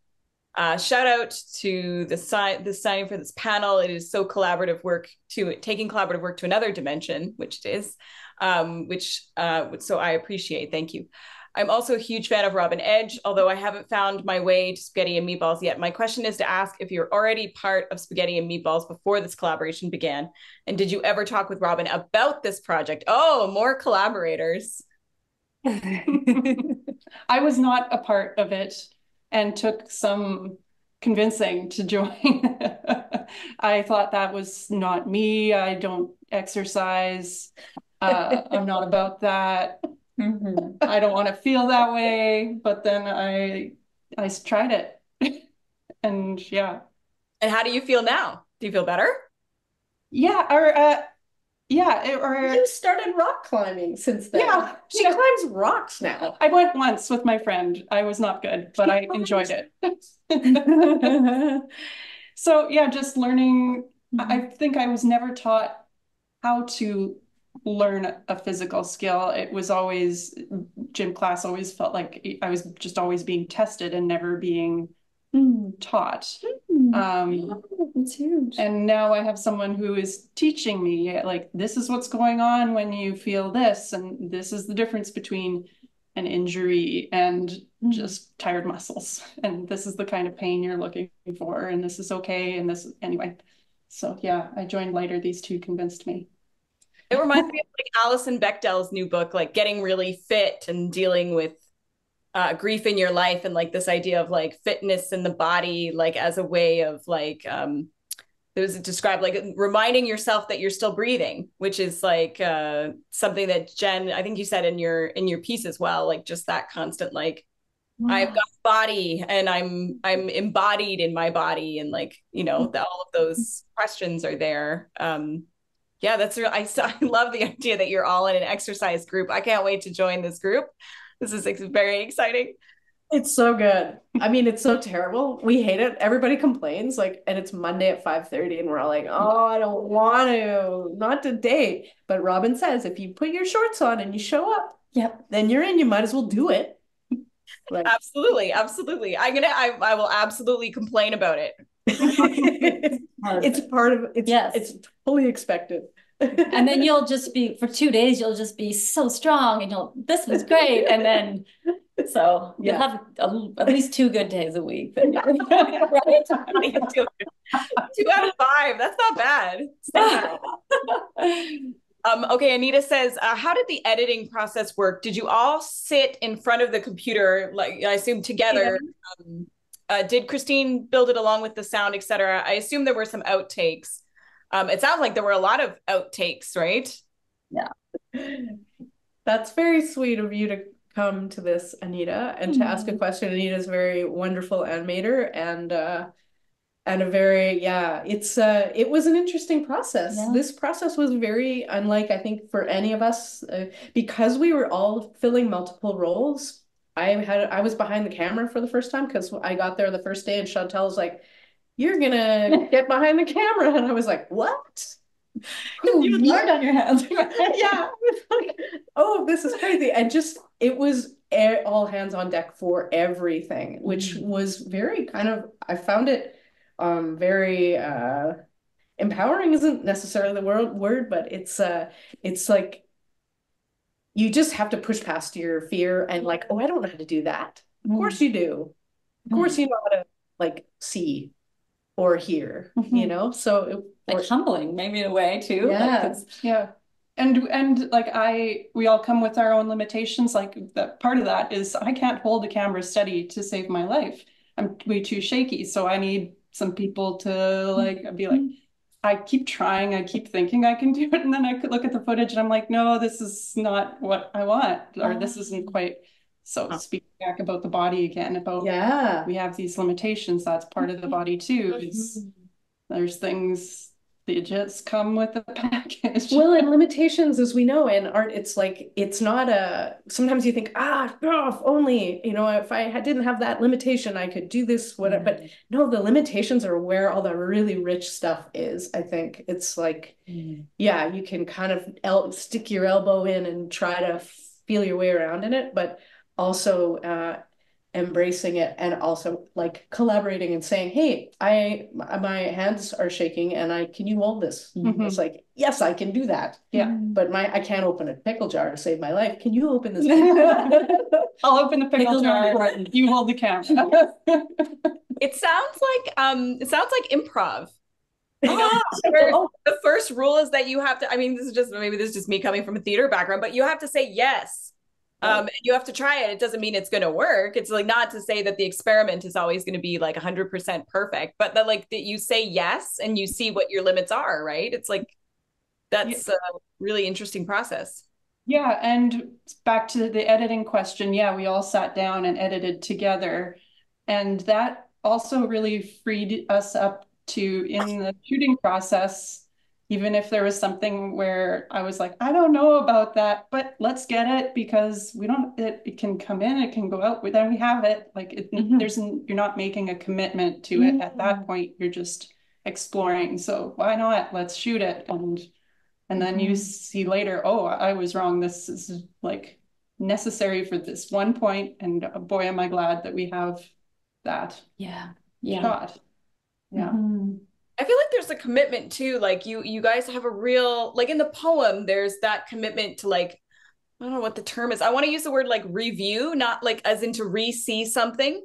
Uh, shout out to the sign the signing for this panel. It is so collaborative work to taking collaborative work to another dimension, which it is, um, which uh, so I appreciate. Thank you. I'm also a huge fan of Robin Edge, although I haven't found my way to spaghetti and meatballs yet. My question is to ask if you're already part of spaghetti and meatballs before this collaboration began. And did you ever talk with Robin about this project? Oh, more collaborators. *laughs* I was not a part of it and took some convincing to *laughs* join. I thought that was not me. I don't exercise. Uh, I'm not about that. Mm-hmm. I don't want to feel that way. But then I I tried it, *laughs* and yeah. And how do you feel now? Do you feel better? Yeah. Or uh, yeah, it, or you started rock climbing since then. Yeah, *laughs* she yeah. climbs rocks now. I went once with my friend. I was not good, but I *laughs* enjoyed it. *laughs* so yeah, just learning. Mm-hmm. I think I was never taught how to learn a physical skill. It was always gym class. Always felt like I was just always being tested and never being mm. taught. Mm. Um, oh, that's huge. And now I have someone who is teaching me, like, this is what's going on when you feel this, and this is the difference between an injury and mm. just tired muscles. *laughs* And this is the kind of pain you're looking for, and this is okay. And this, anyway. So yeah, I joined later. These two convinced me. It reminds me of like Alison Bechdel's new book, like getting really fit and dealing with uh, grief in your life and like this idea of like fitness in the body like as a way of like um it was described like reminding yourself that you're still breathing which is like uh something that jen i think you said in your in your piece as well like just that constant like wow. i've got body and i'm i'm embodied in my body and like you know the, all of those questions are there. Um yeah that's real I, *laughs* I love the idea that you're all in an exercise group. I can't wait to join this group this is very exciting. It's so good. I mean, it's so terrible. We hate it. Everybody complains, like, and it's Monday at 5:30, and we're all like, oh, I don't want to, not today. But Robin says if you put your shorts on and you show up, Yep. then you're in, you might as well do it. Like, absolutely, absolutely. I'm gonna I, I will absolutely complain about it. *laughs* it's part of it's Yes. it's totally expected. And then you'll just be for two days you'll just be so strong and you'll this was great and then so you'll have a, at least two good days a week *laughs* right two, two out of five. That's not bad. Not bad. *laughs* Um, okay, Anita says, uh, how did the editing process work? Did you all sit in front of the computer, like I assume together? Um, uh, did Christine build it along with the sound, etc.? I assume there were some outtakes. Um, it sounds like there were a lot of outtakes, right? Yeah. That's very sweet of you to come to this, Anita, and to ask a Mhm. question. Anita's a very wonderful animator and uh and a very yeah, it's uh it was an interesting process. Yeah. This process was very unlike I think for any of us uh, because we were all filling multiple roles. I had I was behind the camera for the first time because I got there the first day and Chantel was like, "You're gonna *laughs* get behind the camera," and I was like, "What?" you would learn on your hands *laughs* yeah, like, oh, this is crazy. And just it was all hands on deck for everything, which was very kind of I found it um very uh empowering isn't necessarily the word word, but it's uh it's like you just have to push past your fear and like, oh, I don't know how to do that. Of course you do. Of course you know how to like see or here you Mhm. know? So it, like humbling maybe in a way too Yeah. it's- Yeah. And and like I we all come with our own limitations. Like that part of that is I can't hold a camera steady to save my life. I'm way too shaky. So I need some people to like be like, I keep trying, I keep thinking I can do it, and then I could look at the footage and I'm like, no, this is not what I want, or this isn't quite so speaking back about the body again, about yeah. we have these limitations, that's part of the body mm-hmm. too. It's mm-hmm. there's things that just come with the *laughs* package. Well, and limitations, as we know in art, it's like it's not a. Sometimes you think, ah, oh, if only you know, if I didn't have that limitation, I could do this. Whatever. But mm-hmm. no, the limitations are where all the really rich stuff is. I think it's like, yeah, you can kind of el stick your elbow in and try to feel your way around in it, but also uh, embracing it and also like collaborating and saying, "Hey, I my my hands are shaking, and I can you hold this?" Mhm. It's like, yes, I can do that. Yeah. But my I can't open a pickle jar to save my life. Can you open this? *laughs* I'll open the pickle Pickles are jar. important. You hold the camera. *laughs* It sounds like um, it sounds like improv. Ah, Where oh, the first rule is that you have to. I mean, this is just maybe this is just me coming from a theater background, but you have to say yes. Um, and you have to try it. It doesn't mean it's going to work. It's like not to say that the experiment is always going to be like 100% perfect, but that like that you say yes and you see what your limits are, right? It's like that's a really interesting process. Yeah, and back to the editing question, yeah, we all sat down and edited together. And that also really freed us up to, in the shooting process, even if there was something where I was like, I don't know about that, but let's get it because we don't, it, it can come in, it can go out, but then we have it. Like it, Mhm. there's, you're not making a commitment to it at that point, you're just exploring. So why not? Let's shoot it. And and then you Mhm. see later, oh, I was wrong. This is like necessary for this one point. and uh, boy, am I glad that we have that yeah yeah shot. Yeah. Mhm. I feel like there's a commitment too. Like you, you guys have a real like in the poem. There's that commitment to like I don't know what the term is. I want to use the word like review, not like as in to re-see something.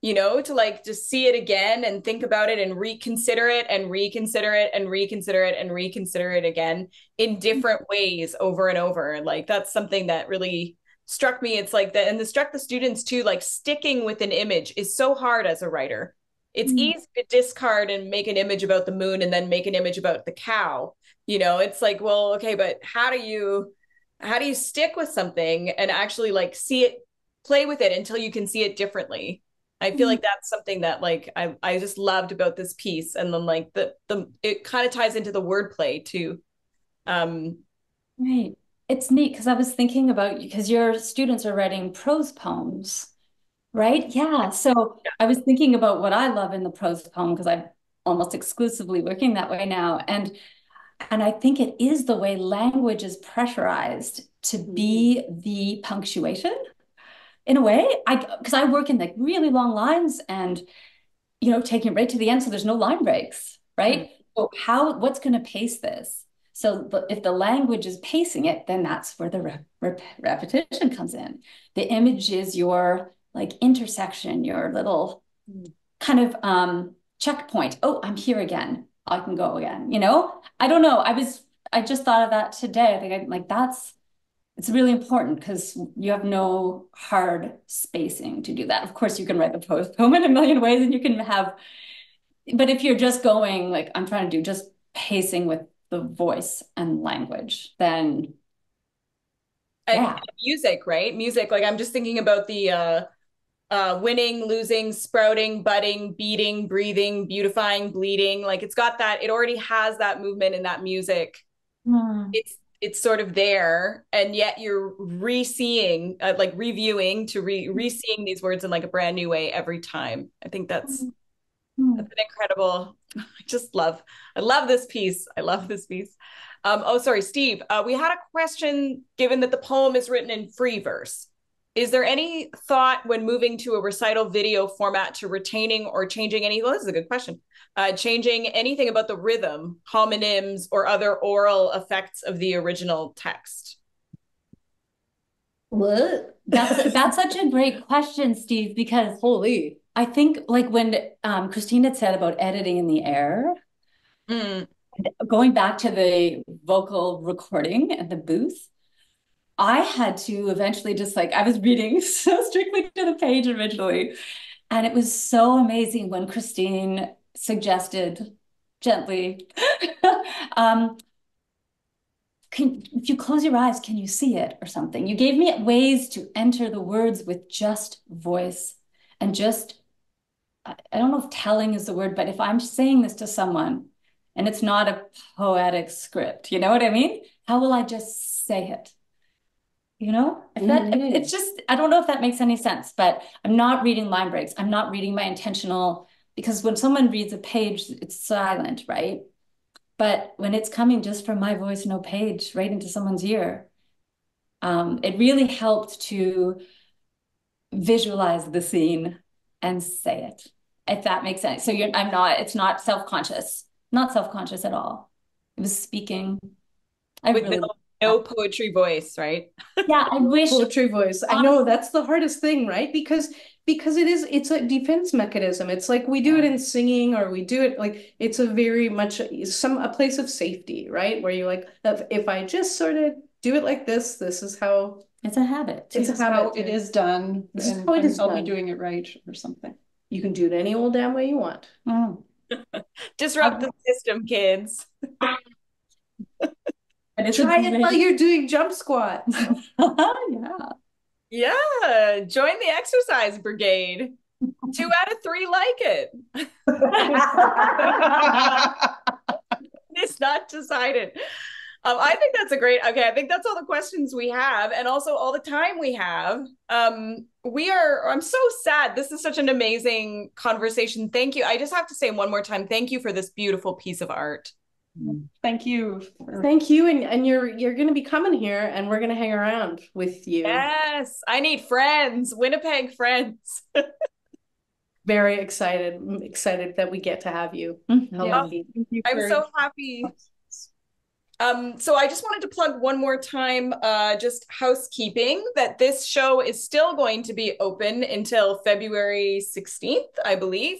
You know, to like just see it again and think about it and reconsider it and reconsider it and reconsider it and reconsider it again in different ways over and over. And like that's something that really struck me. It's like that, and it struck the students too. Like sticking with an image is so hard as a writer it's Mm. easy to discard and make an image about the moon and then make an image about the cow you know it's like well okay but how do you how do you stick with something and actually like see it play with it until you can see it differently i feel Mhm. like that's something that like i i just loved about this piece and then like the the it kind of ties into the wordplay too um Right. It's neat because I was thinking about because your students are writing prose poems. Right? Yeah. So I was thinking about what I love in the prose poem because I'm almost exclusively working that way now. And and I think it is the way language is pressurized to be the punctuation in a way. I because I work in like really long lines and you know taking it right to the end so there's no line breaks, right? Mm-hmm. So how what's going to pace this? So if the language is pacing it, then that's where the rep rep repetition comes in. The image is your like intersection, your little kind of um, checkpoint. Oh, I'm here again. I can go again. You know, I don't know. I was, I just thought of that today. I think I'm like, that's, it's really important because you have no hard spacing to do that. Of course, you can write the prose poem in a million ways and you can have, but if you're just going, like I'm trying to do, just pacing with the voice and language, then yeah. music, right? Music. Like I'm just thinking about the uh uh, winning, losing, sprouting, budding, beating, breathing, beautifying, bleeding. Like it's got that, it already has that movement in that music. Mm. It's it's sort of there, and yet you're re-seeing, uh, like reviewing to re re-seeing these words in like a brand new way every time. I think that's mm. that's an incredible. *laughs* I just love, I love this piece. I love this piece. Um, oh, sorry, Steve. Uh, we had a question. Given that the poem is written in free verse, is there any thought when moving to a recital video format to retaining or changing any? Well, this is a good question. Uh, changing anything about the rhythm, homonyms, or other oral effects of the original text? What? That's *laughs* that's such a great question, Steve. Because holy, I think like when um, Christine had said about editing in the air, mm. going back to the vocal recording at the booth, I had to eventually just like, I was reading *laughs* so strictly to the page originally. And it was so amazing when Christine suggested gently, *laughs* um, can, if you close your eyes, can you see it or something? You gave me ways to enter the words with just voice and just, I don't know if telling is the word, but if I'm saying this to someone and it's not a poetic script, you know what I mean? How will I just say it? You know, if that mm-hmm. it's just I don't know if that makes any sense, but I'm not reading line breaks. I'm not reading my intentional because when someone reads a page, it's silent, right? But when it's coming just from my voice, no page, right into someone's ear, um, it really helped to visualize the scene and say it, if that makes sense. So you're, I'm not, it's not self-conscious, not self-conscious at all. It was speaking. I With really, no poetry voice, right? yeah, I *laughs* wish poetry voice. I know that's the hardest thing, right? Because because it is it's a defense mechanism. It's like we do it in singing or we do it like it's a very much some a place of safety, right? Where you're like if, if I just sort of do it like this, this is how it's a habit. It's a habit. it is done. This is how it is I'll done. be doing it right or something. You can do it any old damn way you want. Mm. *laughs* *laughs* Disrupt the system, kids. And Try it while you're doing jump squats. *laughs* yeah. Yeah. Join the exercise brigade. Two out of three like it. *laughs* it's not decided. Um, I think that's a great. Okay, I think that's all the questions we have, and also all the time we have. Um, we are. I'm so sad. This is such an amazing conversation. Thank you. I just have to say one more time. Thank you for this beautiful piece of art. Thank you. Thank you. And, and you're you're gonna be coming here and we're gonna hang around with you. Yes. I need friends. Winnipeg friends. *laughs* Very excited. I'm excited that we get to have you. Mm-hmm. Yeah. you I'm so happy. Um, so I just wanted to plug one more time, uh, just housekeeping that this show is still going to be open until February 16th, I believe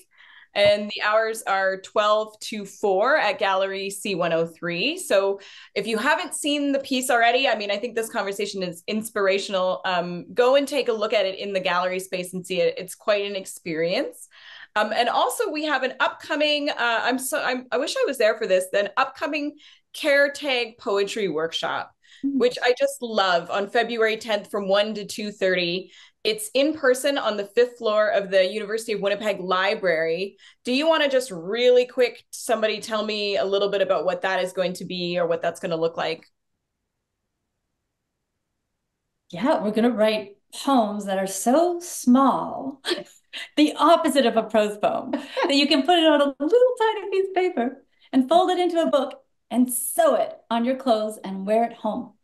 and the hours are 12 to 4 at Gallery C103. So if you haven't seen the piece already, I mean, I think this conversation is inspirational. Um, go and take a look at it in the gallery space and see it. It's quite an experience. Um, and also, we have an upcoming. Uh, I'm so I'm, I wish I was there for this. An upcoming care tag poetry workshop, mm-hmm. which I just love on February 10th from 1 to 2:30. It's in person on the fifth floor of the University of Winnipeg Library. Do you want to just really quick, somebody tell me a little bit about what that is going to be or what that's going to look like? Yeah, we're going to write poems that are so small, *laughs* the opposite of a prose poem, *laughs* that you can put it on a little tiny piece of paper and fold it into a book and sew it on your clothes and wear it home.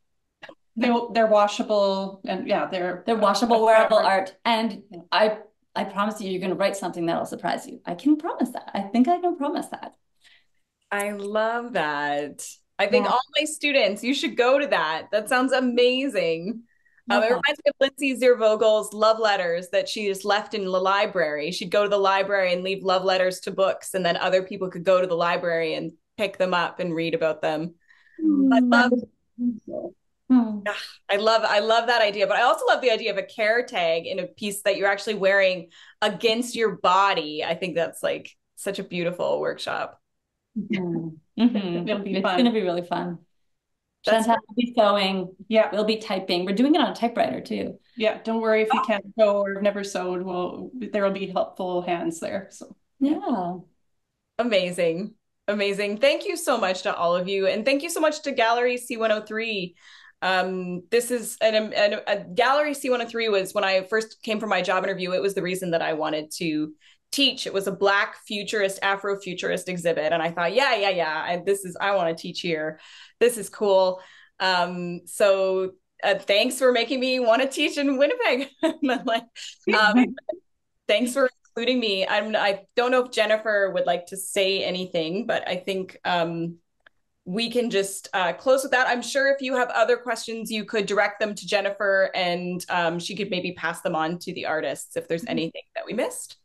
They, they're washable and yeah, they're they're washable, wearable art. And I I promise you, you're going to write something that'll surprise you. I can promise that. I think I can promise that. I love that. I think yeah. all my students, you should go to that. That sounds amazing. Um, it reminds me of Lindsay Ziervogel's love letters that she just left in the library. She'd go to the library and leave love letters to books, and then other people could go to the library and pick them up and read about them. Mm, I love. Hmm. I love I love that idea, but I also love the idea of a care tag in a piece that you're actually wearing against your body. I think that's like such a beautiful workshop. Mm-hmm. *laughs* Mm-hmm. It'll be it's going to be really fun. That's Chantel will be sewing. Yeah, we'll be typing. We're doing it on a typewriter too. Yeah, don't worry if you oh. can't sew or have never sewed. Well, there will be helpful hands there. So yeah, amazing, amazing. Thank you so much to all of you, and thank you so much to Gallery 1C03. Um, this is an, an, a Gallery 1C03 was when I first came for my job interview. It was the reason that I wanted to teach. It was a black futurist, Afrofuturist exhibit. And I thought, yeah, yeah, yeah, I, this is, I want to teach here. This is cool. Um, so uh, thanks for making me want to teach in Winnipeg. *laughs* like, um, *laughs* thanks for including me. I'm, I don't know if Jennifer would like to say anything, but I think um, we can just uh, close with that. I'm sure if you have other questions, you could direct them to Jennifer and um, she could maybe pass them on to the artists if there's mm-hmm. anything that we missed.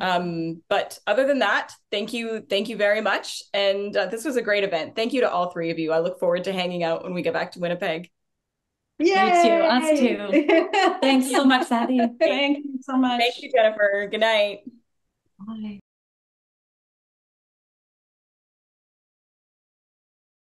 Um, but other than that, thank you. Thank you very much. And uh, this was a great event. Thank you to all three of you. I look forward to hanging out when we get back to Winnipeg. Yeah, too. Us too. *laughs* Thanks so much, Sandy. Thank you so much. Thank you, Jennifer. Good night. Bye.